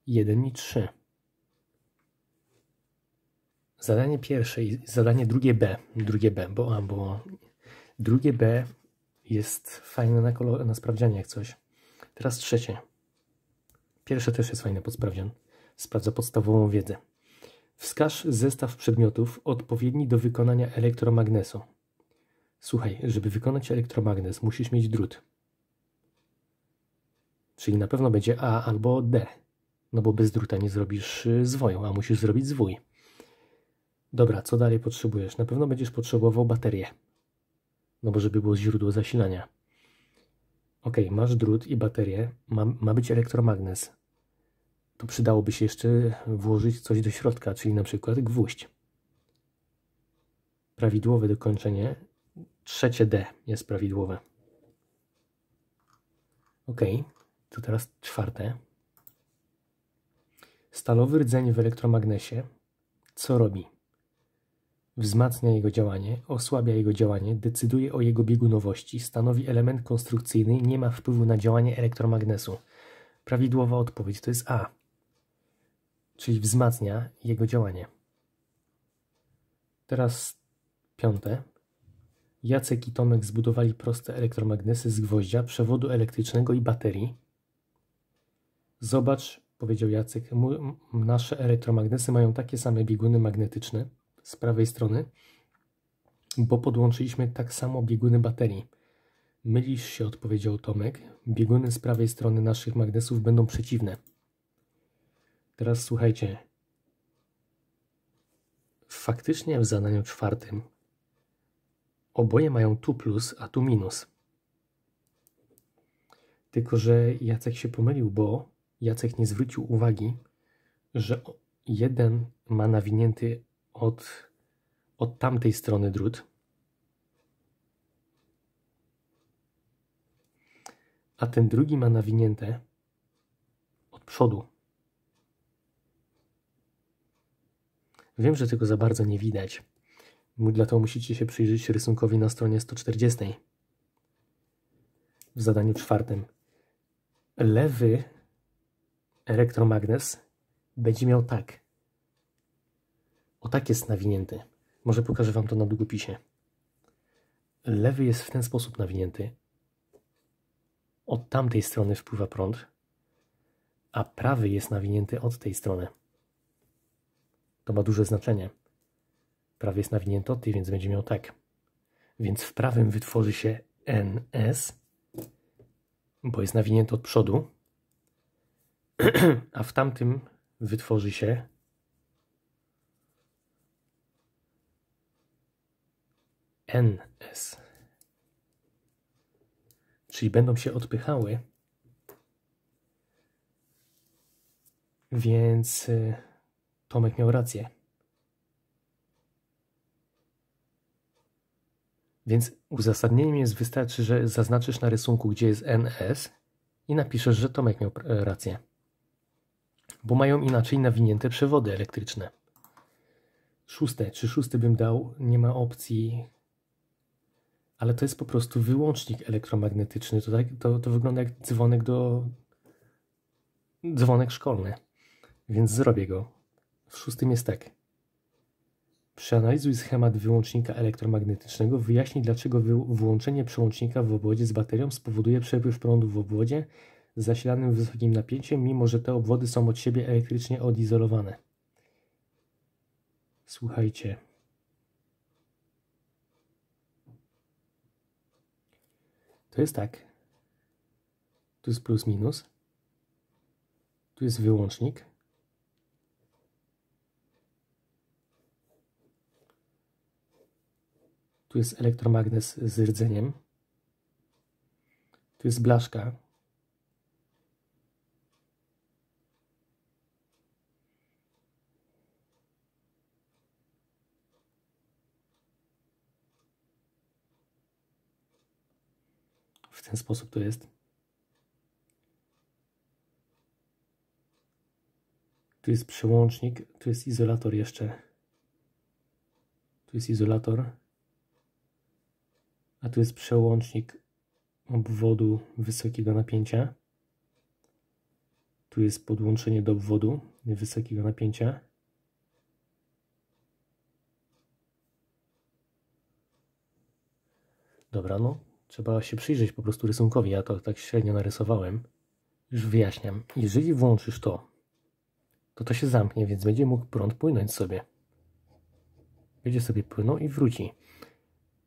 1 i 3. Zadanie pierwsze i zadanie drugie B, drugie B, bo, bo drugie B jest fajne na, kolor, na sprawdzianie jak coś. Teraz trzecie. Pierwsze też jest fajne pod sprawdzian. Sprawdza podstawową wiedzę. Wskaż zestaw przedmiotów odpowiedni do wykonania elektromagnesu. Słuchaj, żeby wykonać elektromagnes, musisz mieć drut. Czyli na pewno będzie A albo D. No bo bez druta nie zrobisz y, zwoju, a musisz zrobić zwój. Dobra, co dalej potrzebujesz? Na pewno będziesz potrzebował baterię. No bo żeby było źródło zasilania. Ok, masz drut i baterię, ma, ma być elektromagnes. To przydałoby się jeszcze włożyć coś do środka, czyli na przykład gwóźdź. Prawidłowe dokończenie. Trzecie D jest prawidłowe. Ok, to teraz czwarte. Stalowy rdzeń w elektromagnesie co robi? Wzmacnia jego działanie, osłabia jego działanie, decyduje o jego biegunowości, stanowi element konstrukcyjny, nie ma wpływu na działanie elektromagnesu. Prawidłowa odpowiedź to jest A, czyli wzmacnia jego działanie. Teraz piąte. Jacek i Tomek zbudowali proste elektromagnesy z gwoździa, przewodu elektrycznego i baterii. Zobacz, powiedział Jacek, nasze elektromagnesy mają takie same bieguny magnetyczne z prawej strony, bo podłączyliśmy tak samo bieguny baterii. Mylisz się, odpowiedział Tomek. Bieguny z prawej strony naszych magnesów będą przeciwne. Teraz słuchajcie. Faktycznie w zadaniu czwartym oboje mają tu plus, a tu minus. Tylko, że Jacek się pomylił, bo Jacek nie zwrócił uwagi, że jeden ma nawinięty od, od tamtej strony drut, a ten drugi ma nawinięte od przodu. Wiem, że tego za bardzo nie widać. Dlatego musicie się przyjrzeć rysunkowi na stronie 140. W zadaniu czwartym. Lewy elektromagnes będzie miał tak. O tak jest nawinięty. Może pokażę Wam to na długopisie. Lewy jest w ten sposób nawinięty. Od tamtej strony wpływa prąd, a prawy jest nawinięty od tej strony. To ma duże znaczenie. Prawy jest nawinięty od tej, więc będzie miał tak. Więc w prawym wytworzy się NS, bo jest nawinięty od przodu, a w tamtym wytworzy się NS. Czyli będą się odpychały, więc y, Tomek miał rację. Więc uzasadnieniem jest wystarczy, że zaznaczysz na rysunku, gdzie jest NS i napiszesz, że Tomek miał rację bo mają inaczej nawinięte przewody elektryczne. Szóste, czy szósty bym dał, nie ma opcji, ale to jest po prostu wyłącznik elektromagnetyczny. To, tak, to, to wygląda jak dzwonek do. dzwonek szkolny, więc zrobię go. W szóstym jest tak. Przeanalizuj schemat wyłącznika elektromagnetycznego. Wyjaśnij, dlaczego włączenie przełącznika w obwodzie z baterią spowoduje przepływ prądu w obwodzie zasilanym wysokim napięciem, mimo że te obwody są od siebie elektrycznie odizolowane. Słuchajcie. To jest tak. Tu jest plus minus. Tu jest wyłącznik. Tu jest elektromagnes z rdzeniem. Tu jest blaszka, w ten sposób to jest. Tu jest przełącznik, tu jest izolator jeszcze. Tu jest izolator. A tu jest przełącznik obwodu wysokiego napięcia. Tu jest podłączenie do obwodu wysokiego napięcia. Dobra, no trzeba się przyjrzeć po prostu rysunkowi. Ja to tak średnio narysowałem. Już wyjaśniam. Jeżeli włączysz to, to to się zamknie, więc będzie mógł prąd płynąć sobie. Będzie sobie płynął i wróci.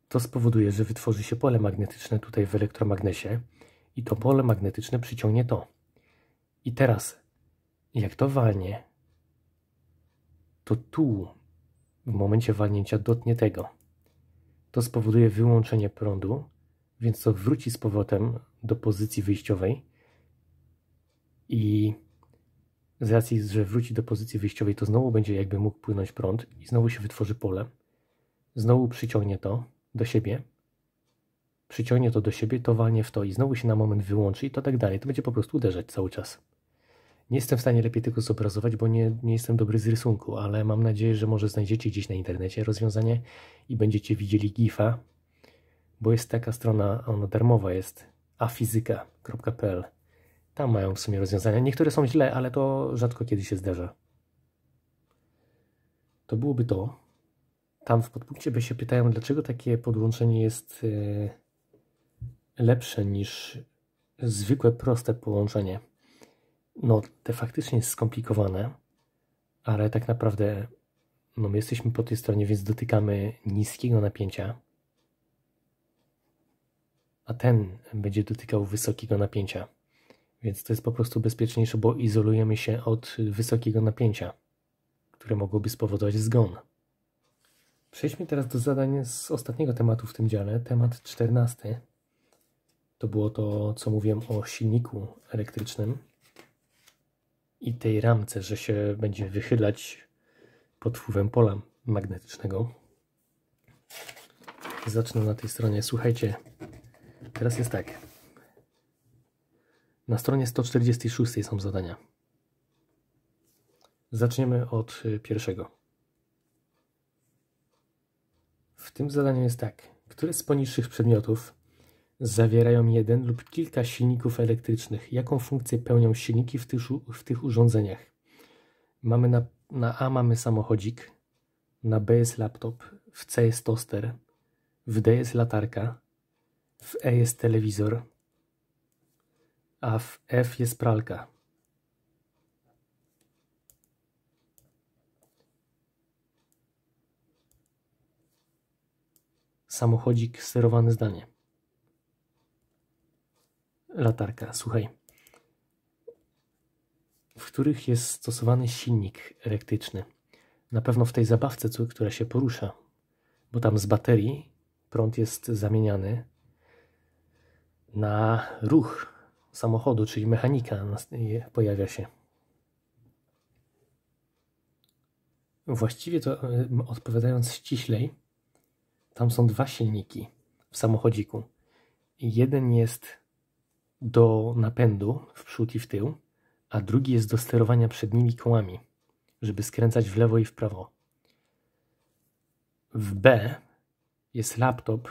To spowoduje, że wytworzy się pole magnetyczne tutaj w elektromagnesie i to pole magnetyczne przyciągnie to. I teraz, jak to walnie, to tu w momencie walnięcia dotnie tego. To spowoduje wyłączenie prądu, więc to wróci z powrotem do pozycji wyjściowej i z racji, że wróci do pozycji wyjściowej, to znowu będzie jakby mógł płynąć prąd i znowu się wytworzy pole. Znowu przyciągnie to do siebie, przyciągnie to do siebie, to walnie w to i znowu się na moment wyłączy i to tak dalej. To będzie po prostu uderzać cały czas. Nie jestem w stanie lepiej tego zobrazować, bo nie, nie jestem dobry z rysunku, ale mam nadzieję, że może znajdziecie gdzieś na internecie rozwiązanie i będziecie widzieli GIFa, bo jest taka strona, ona darmowa jest, afizyka.pl. Tam mają w sumie rozwiązania. Niektóre są źle, ale to rzadko kiedy się zdarza. To byłoby to. Tam w podpunkcie by się pytają, dlaczego takie podłączenie jest e, lepsze niż zwykłe, proste połączenie. No, te faktycznie jest skomplikowane, ale tak naprawdę no, my jesteśmy po tej stronie, więc dotykamy niskiego napięcia, a ten będzie dotykał wysokiego napięcia. Więc to jest po prostu bezpieczniejsze, bo izolujemy się od wysokiego napięcia, które mogłoby spowodować zgon. Przejdźmy teraz do zadań z ostatniego tematu w tym dziale, temat 14. To było to, co mówiłem o silniku elektrycznym i tej ramce, że się będzie wychylać pod wpływem pola magnetycznego. Zacznę na tej stronie. Słuchajcie, teraz jest tak. Na stronie 146 są zadania. Zaczniemy od y, pierwszego. W tym zadaniu jest tak. Które z poniższych przedmiotów zawierają jeden lub kilka silników elektrycznych? Jaką funkcję pełnią silniki w tych, w tych urządzeniach? Mamy na, na A mamy samochodzik, na B jest laptop, w C jest toster, w D jest latarka, w E jest telewizor, a w F jest pralka. Samochodzik sterowany zdanie. Latarka, słuchaj. W których jest stosowany silnik elektryczny? Na pewno w tej zabawce, która się porusza, bo tam z baterii prąd jest zamieniany na ruch samochodu, czyli mechanika pojawia się. Właściwie to odpowiadając ściślej, tam są dwa silniki w samochodziku. Jeden jest do napędu w przód i w tył, a drugi jest do sterowania przednimi kołami, żeby skręcać w lewo i w prawo. W B jest laptop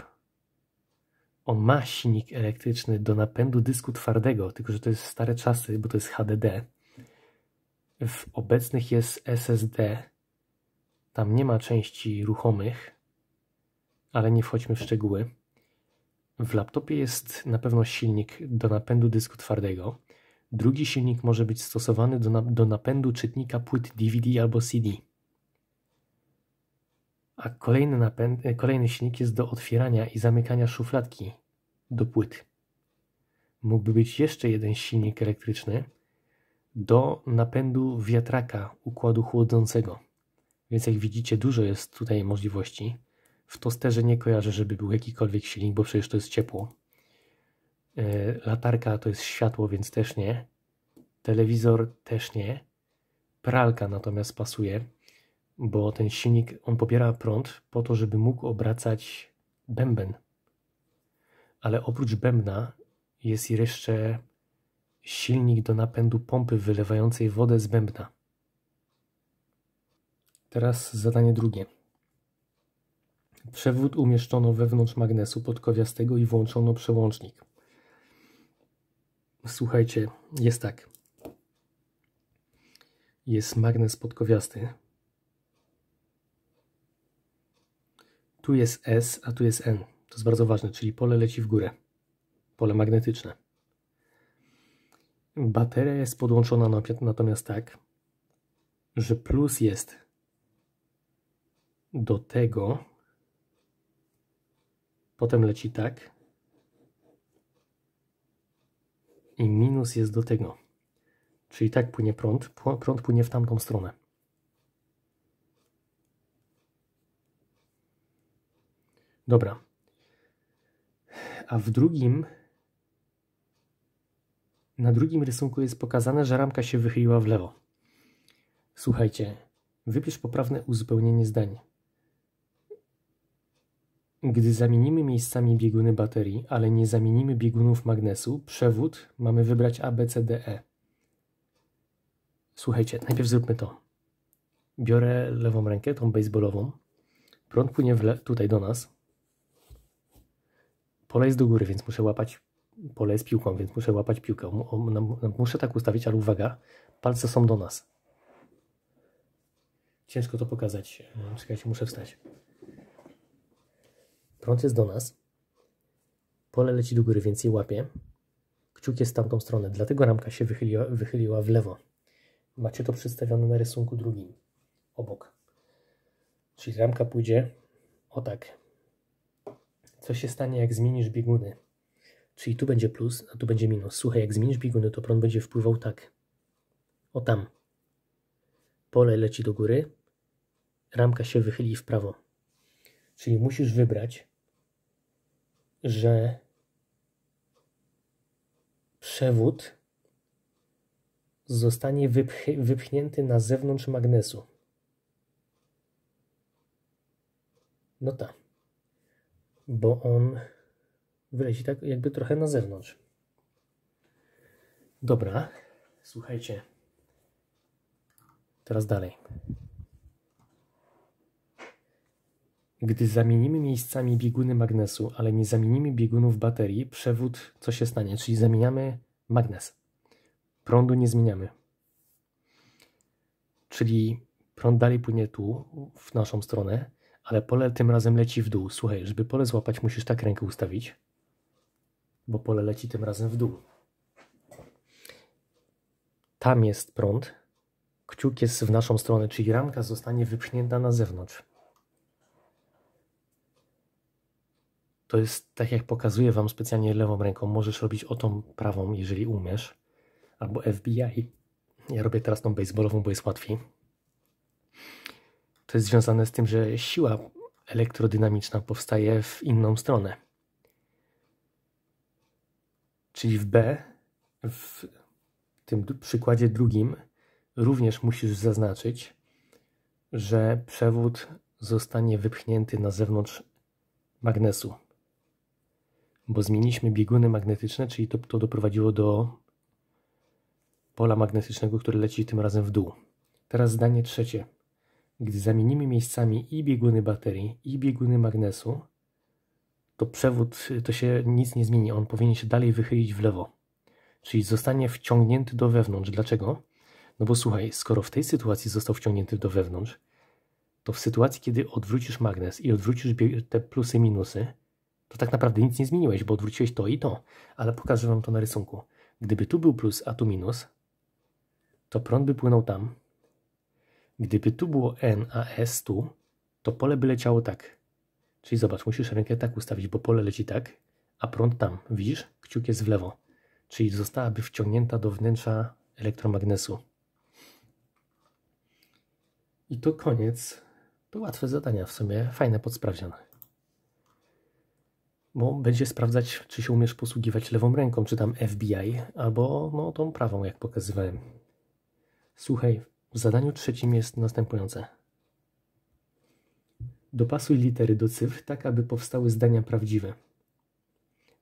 on ma silnik elektryczny do napędu dysku twardego, tylko że to jest stare czasy, bo to jest HDD. W obecnych jest SSD. Tam nie ma części ruchomych, ale nie wchodźmy w szczegóły. W laptopie jest na pewno silnik do napędu dysku twardego. Drugi silnik może być stosowany do, na do napędu czytnika płyt DVD albo CD. A kolejny, napęd, e, kolejny silnik jest do otwierania i zamykania szufladki do płyt. Mógłby być jeszcze jeden silnik elektryczny do napędu wiatraka układu chłodzącego. Więc jak widzicie, dużo jest tutaj możliwości. W tosterze nie kojarzę, żeby był jakikolwiek silnik, bo przecież to jest ciepło. E, latarka to jest światło, więc też nie. Telewizor też nie. Pralka natomiast pasuje bo ten silnik, on pobiera prąd po to, żeby mógł obracać bęben. Ale oprócz bębna jest jeszcze silnik do napędu pompy wylewającej wodę z bębna. Teraz zadanie drugie. Przewód umieszczono wewnątrz magnesu podkowiastego i włączono przełącznik. Słuchajcie, jest tak. Jest magnes podkowiasty. Tu jest S, a tu jest N. To jest bardzo ważne, czyli pole leci w górę. Pole magnetyczne. Bateria jest podłączona natomiast tak, że plus jest do tego, potem leci tak i minus jest do tego. Czyli tak płynie prąd, prąd płynie w tamtą stronę. Dobra. A w drugim, na drugim rysunku jest pokazane, że ramka się wychyliła w lewo. Słuchajcie, wypisz poprawne uzupełnienie zdań. Gdy zamienimy miejscami bieguny baterii, ale nie zamienimy biegunów magnesu, przewód mamy wybrać A, B, C, D, E. Słuchajcie, najpierw zróbmy to. Biorę lewą rękę, tą baseballową. Prąd płynie tutaj do nas. Pole jest do góry, więc muszę łapać. Pole jest piłką, więc muszę łapać piłkę. Muszę tak ustawić, ale uwaga, palce są do nas. Ciężko to pokazać. Czekajcie, muszę wstać. Prąd jest do nas. Pole leci do góry, więc je łapię. Kciuk jest w tamtą stronę, dlatego ramka się wychyliła, wychyliła w lewo. Macie to przedstawione na rysunku drugim, obok. Czyli ramka pójdzie o tak. Co się stanie, jak zmienisz bieguny? Czyli tu będzie plus, a tu będzie minus. Słuchaj, jak zmienisz bieguny, to prąd będzie wpływał tak. O tam. Pole leci do góry, ramka się wychyli w prawo. Czyli musisz wybrać, że przewód zostanie wypch wypchnięty na zewnątrz magnesu. No tak, bo on wyleci tak jakby trochę na zewnątrz. Dobra, słuchajcie. Teraz dalej. Gdy zamienimy miejscami bieguny magnesu, ale nie zamienimy biegunów baterii, przewód co się stanie? Czyli zamieniamy magnes. Prądu nie zmieniamy. Czyli prąd dalej płynie tu, w naszą stronę, ale pole tym razem leci w dół. Słuchaj, żeby pole złapać, musisz tak rękę ustawić, bo pole leci tym razem w dół. Tam jest prąd, kciuk jest w naszą stronę, czyli ramka zostanie wypchnięta na zewnątrz. To jest tak jak pokazuję Wam specjalnie lewą ręką. Możesz robić o tą prawą, jeżeli umiesz. Albo FBI. Ja robię teraz tą baseballową, bo jest łatwiej. To jest związane z tym, że siła elektrodynamiczna powstaje w inną stronę. Czyli w B, w tym przykładzie drugim, również musisz zaznaczyć, że przewód zostanie wypchnięty na zewnątrz magnesu bo zmieniliśmy bieguny magnetyczne, czyli to, to doprowadziło do pola magnetycznego, które leci tym razem w dół. Teraz zdanie trzecie. Gdy zamienimy miejscami i bieguny baterii, i bieguny magnesu, to przewód, to się nic nie zmieni. On powinien się dalej wychylić w lewo. Czyli zostanie wciągnięty do wewnątrz. Dlaczego? No bo słuchaj, skoro w tej sytuacji został wciągnięty do wewnątrz, to w sytuacji, kiedy odwrócisz magnes i odwrócisz te plusy, minusy, to tak naprawdę nic nie zmieniłeś, bo odwróciłeś to i to. Ale pokażę Wam to na rysunku. Gdyby tu był plus, a tu minus, to prąd by płynął tam. Gdyby tu było N, a S tu, to pole by leciało tak. Czyli zobacz, musisz rękę tak ustawić, bo pole leci tak, a prąd tam. Widzisz? Kciuk jest w lewo. Czyli zostałaby wciągnięta do wnętrza elektromagnesu. I to koniec. To łatwe zadania w sumie, fajne podsprawdzian bo będzie sprawdzać, czy się umiesz posługiwać lewą ręką, czy tam FBI, albo no, tą prawą, jak pokazywałem. Słuchaj, w zadaniu trzecim jest następujące. Dopasuj litery do cyfr tak, aby powstały zdania prawdziwe.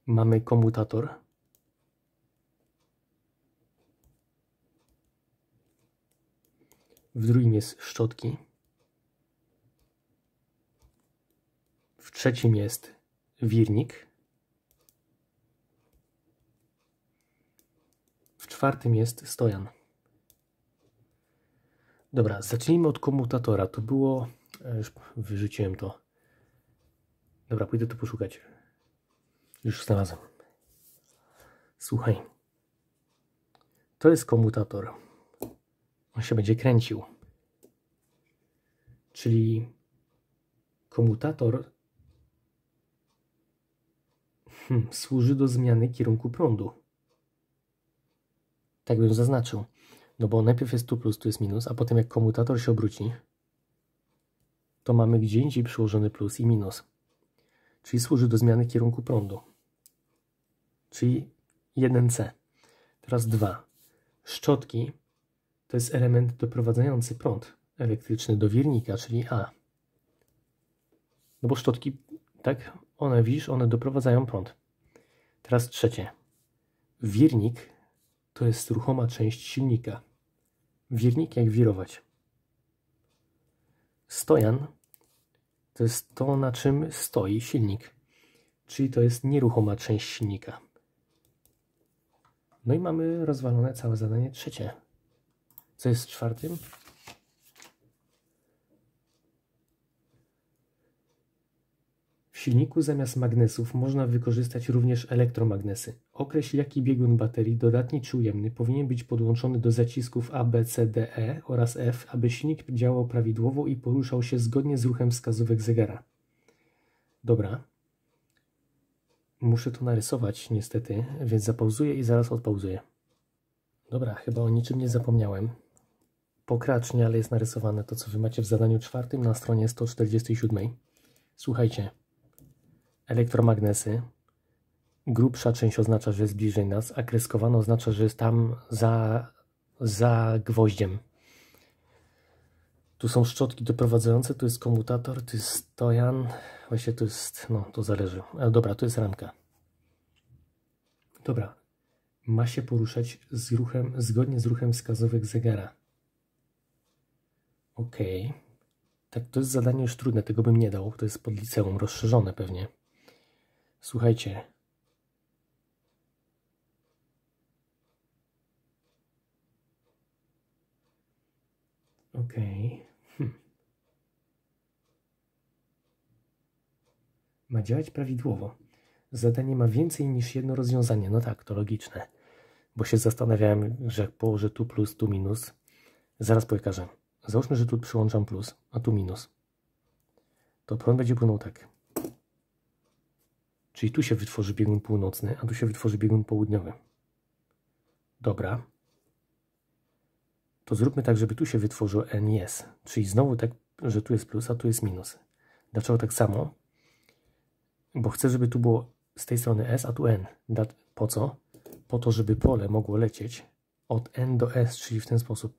Mamy komutator, w drugim jest szczotki, w trzecim jest wirnik, w czwartym jest stojan. Dobra, zacznijmy od komutatora. To było... E, już wyrzuciłem to. Dobra, pójdę to poszukać. Już znalazłem. Słuchaj. To jest komutator. On się będzie kręcił. Czyli komutator hmm, służy do zmiany kierunku prądu. Tak bym zaznaczył. No bo najpierw jest tu plus, tu jest minus, a potem jak komutator się obróci, to mamy gdzie indziej przyłożony plus i minus. Czyli służy do zmiany kierunku prądu. Czyli 1C. Teraz 2. Szczotki to jest element doprowadzający prąd elektryczny do wirnika, czyli A. No bo szczotki, tak, one widzisz, one doprowadzają prąd. Teraz trzecie. Wirnik to jest ruchoma część silnika. Wirnik jak wirować. Stojan to jest to, na czym stoi silnik. Czyli to jest nieruchoma część silnika. No i mamy rozwalone całe zadanie trzecie. Co jest czwartym? W silniku zamiast magnesów można wykorzystać również elektromagnesy. Określ jaki biegun baterii, dodatni czy ujemny, powinien być podłączony do zacisków A, B, C, D, E oraz F, aby silnik działał prawidłowo i poruszał się zgodnie z ruchem wskazówek zegara. Dobra. Muszę to narysować niestety, więc zapauzuję i zaraz odpauzuję. Dobra, chyba o niczym nie zapomniałem pokracznie, ale jest narysowane to, co wy macie w zadaniu czwartym na stronie 147. Słuchajcie, elektromagnesy. Grubsza część oznacza, że jest bliżej nas, a kreskowana oznacza, że jest tam za, za gwoździem. Tu są szczotki doprowadzające, tu jest komutator, tu jest stojan. Właśnie tu jest, no to zależy. Ale dobra, tu jest ramka. Dobra, ma się poruszać z ruchem, zgodnie z ruchem wskazówek zegara. Ok. Tak, to jest zadanie już trudne, tego bym nie dał. To jest pod liceum, rozszerzone pewnie. Słuchajcie. Ok. Hm. Ma działać prawidłowo. Zadanie ma więcej niż jedno rozwiązanie. No tak, to logiczne. Bo się zastanawiałem, że jak położę tu plus, tu minus. Zaraz pokażę. Załóżmy, że tu przyłączam plus, a tu minus. To prąd będzie płynął tak. Czyli tu się wytworzy biegun północny, a tu się wytworzy biegun południowy. Dobra. To zróbmy tak, żeby tu się wytworzył N S. Czyli znowu tak, że tu jest plus, a tu jest minus. Dlaczego tak samo? Bo chcę, żeby tu było z tej strony S, a tu N. Po co? Po to, żeby pole mogło lecieć od N do S, czyli w ten sposób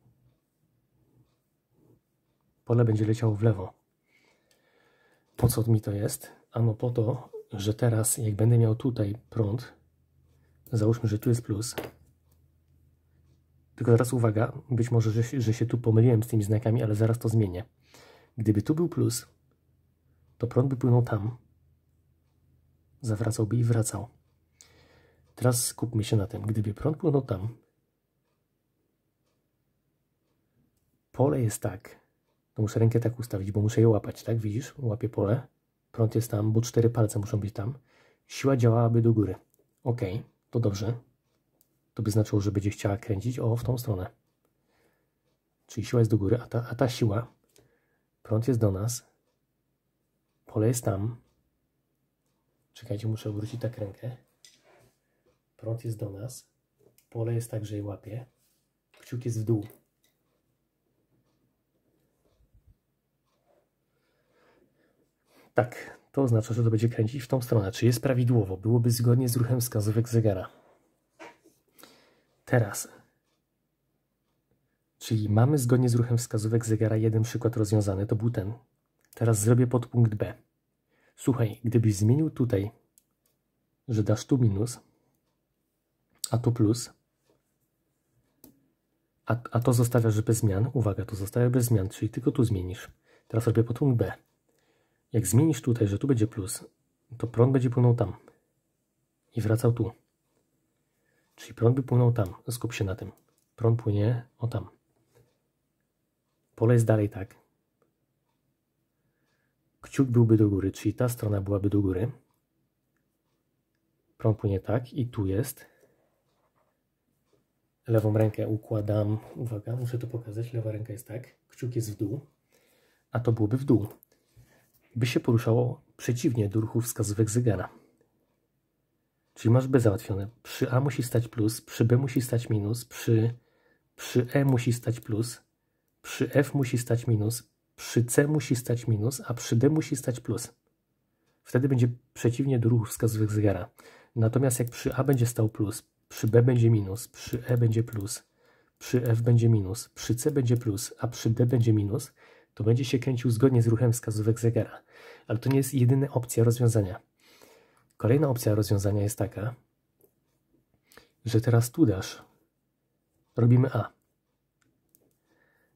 pole będzie leciało w lewo. Po co mi to jest? Ano po to, że teraz jak będę miał tutaj prąd, załóżmy, że tu jest plus, tylko teraz uwaga, być może, że, że się tu pomyliłem z tymi znakami, ale zaraz to zmienię. Gdyby tu był plus, to prąd by płynął tam, zawracałby i wracał. Teraz skupmy się na tym. Gdyby prąd płynął tam, pole jest tak, to muszę rękę tak ustawić, bo muszę je łapać, tak? Widzisz? Łapię pole. Prąd jest tam, bo cztery palce muszą być tam. Siła działałaby do góry. Ok, to dobrze. To by znaczyło, że będzie chciała kręcić o w tą stronę. Czyli siła jest do góry, a ta, a ta siła, prąd jest do nas, pole jest tam. Czekajcie, muszę obrócić tak rękę. Prąd jest do nas, pole jest tak, że je łapie, kciuk jest w dół. Tak, to oznacza, że to będzie kręcić w tą stronę. Czy jest prawidłowo? Byłoby zgodnie z ruchem wskazówek zegara. Teraz. Czyli mamy zgodnie z ruchem wskazówek zegara jeden przykład rozwiązany, to był ten. Teraz zrobię podpunkt B. Słuchaj, gdybyś zmienił tutaj, że dasz tu minus, a tu plus, A, a to zostawiasz bez zmian. Uwaga, to zostawia bez zmian, czyli tylko tu zmienisz. Teraz robię podpunkt B. Jak zmienisz tutaj, że tu będzie plus, to prąd będzie płynął tam. I wracał tu. Czyli prąd by płynął tam. Skup się na tym. Prąd płynie o tam. Pole jest dalej tak. Kciuk byłby do góry, czyli ta strona byłaby do góry. Prąd płynie tak i tu jest. Lewą rękę układam. Uwaga, muszę to pokazać. Lewa ręka jest tak. Kciuk jest w dół. A to byłoby w dół. By się poruszało przeciwnie do ruchu wskazówek zegara. Czyli masz B załatwione. Przy A musi stać plus, przy B musi stać minus, przy, przy E musi stać plus, przy F musi stać minus, przy C musi stać minus, a przy D musi stać plus. Wtedy będzie przeciwnie do ruchu wskazówek zegara. Natomiast jak przy A będzie stał plus, przy B będzie minus, przy E będzie plus, przy F będzie minus, przy C będzie plus, a przy D będzie minus, to będzie się kręcił zgodnie z ruchem wskazówek zegara. Ale to nie jest jedyna opcja rozwiązania. Kolejna opcja rozwiązania jest taka, że teraz tu dasz, robimy A.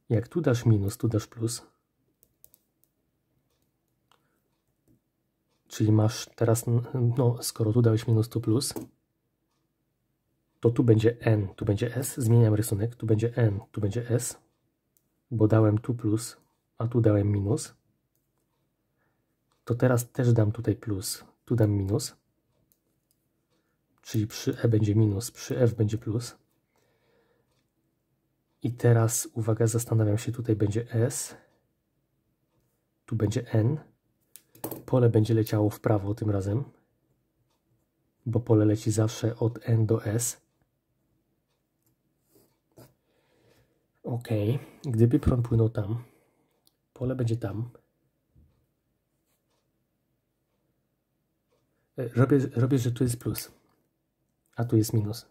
Jak tu dasz minus, tu dasz plus, czyli masz teraz, no skoro tu dałeś minus, tu plus, to tu będzie n, tu będzie s, zmieniam rysunek, tu będzie n, tu będzie s, bo dałem tu plus, a tu dałem minus, to teraz też dam tutaj plus, tu dam minus, czyli przy E będzie minus, przy F będzie plus. I teraz, uwaga, zastanawiam się, tutaj będzie S, tu będzie N, pole będzie leciało w prawo tym razem, bo pole leci zawsze od N do S. Ok, gdyby prąd płynął tam, pole będzie tam, robię, robię, że tu jest plus, a tu jest minus.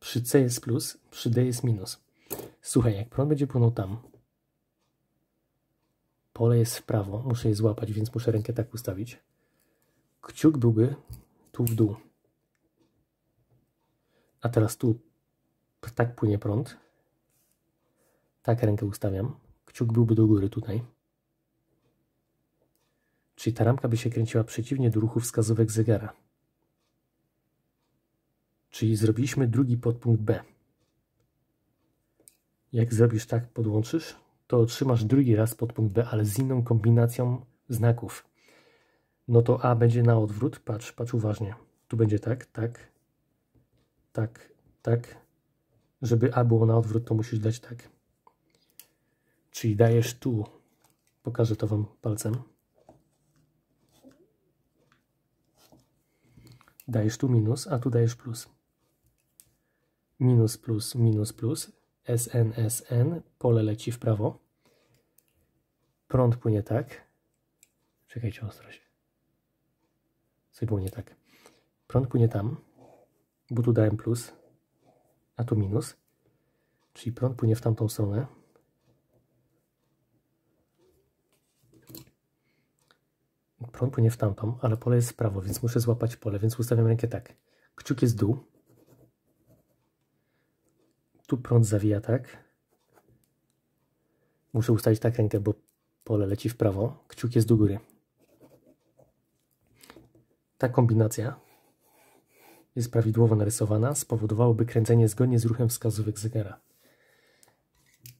Przy C jest plus, przy D jest minus. Słuchaj, jak prąd będzie płynął tam, pole jest w prawo, muszę je złapać, więc muszę rękę tak ustawić. Kciuk byłby tu w dół. A teraz tu tak płynie prąd. Tak rękę ustawiam. Kciuk byłby do góry tutaj. Czyli ta ramka by się kręciła przeciwnie do ruchu wskazówek zegara. Czyli zrobiliśmy drugi podpunkt B. Jak zrobisz tak, podłączysz, to otrzymasz drugi raz podpunkt B, ale z inną kombinacją znaków. No to A będzie na odwrót. Patrz, patrz uważnie. Tu będzie tak, tak, tak, tak. Żeby A było na odwrót, to musisz dać tak. Czyli dajesz tu, pokażę to Wam palcem. Dajesz tu minus, a tu dajesz plus. Minus, plus, minus, plus. SN, SN. Pole leci w prawo. Prąd płynie tak. Czekajcie, ostrość. Co było nie tak. Prąd płynie tam, bo tu dałem plus, a tu minus. Czyli prąd płynie w tamtą stronę. Prąd płynie w tamtą, ale pole jest w prawo, więc muszę złapać pole, więc ustawiam rękę tak. Kciuk jest dół. Tu prąd zawija tak. Muszę ustawić tak rękę, bo pole leci w prawo. Kciuk jest do góry. Ta kombinacja jest prawidłowo narysowana, spowodowałoby kręcenie zgodnie z ruchem wskazówek zegara.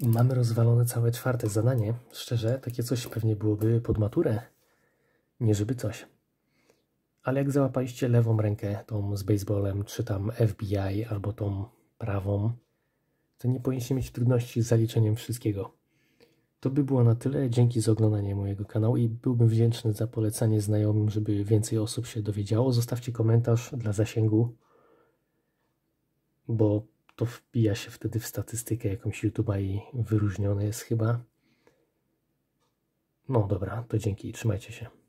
Mamy rozwalone całe czwarte zadanie. Szczerze, takie coś pewnie byłoby pod maturę. Nie żeby coś. Ale jak załapaliście lewą rękę, tą z baseballem, czy tam FBI, albo tą prawą, to nie powinniście mieć trudności z zaliczeniem wszystkiego. To by było na tyle. Dzięki za oglądanie mojego kanału i byłbym wdzięczny za polecanie znajomym, żeby więcej osób się dowiedziało. Zostawcie komentarz dla zasięgu, bo to wbija się wtedy w statystykę jakąś YouTube'a i wyróżnione jest chyba. No dobra, to dzięki, trzymajcie się.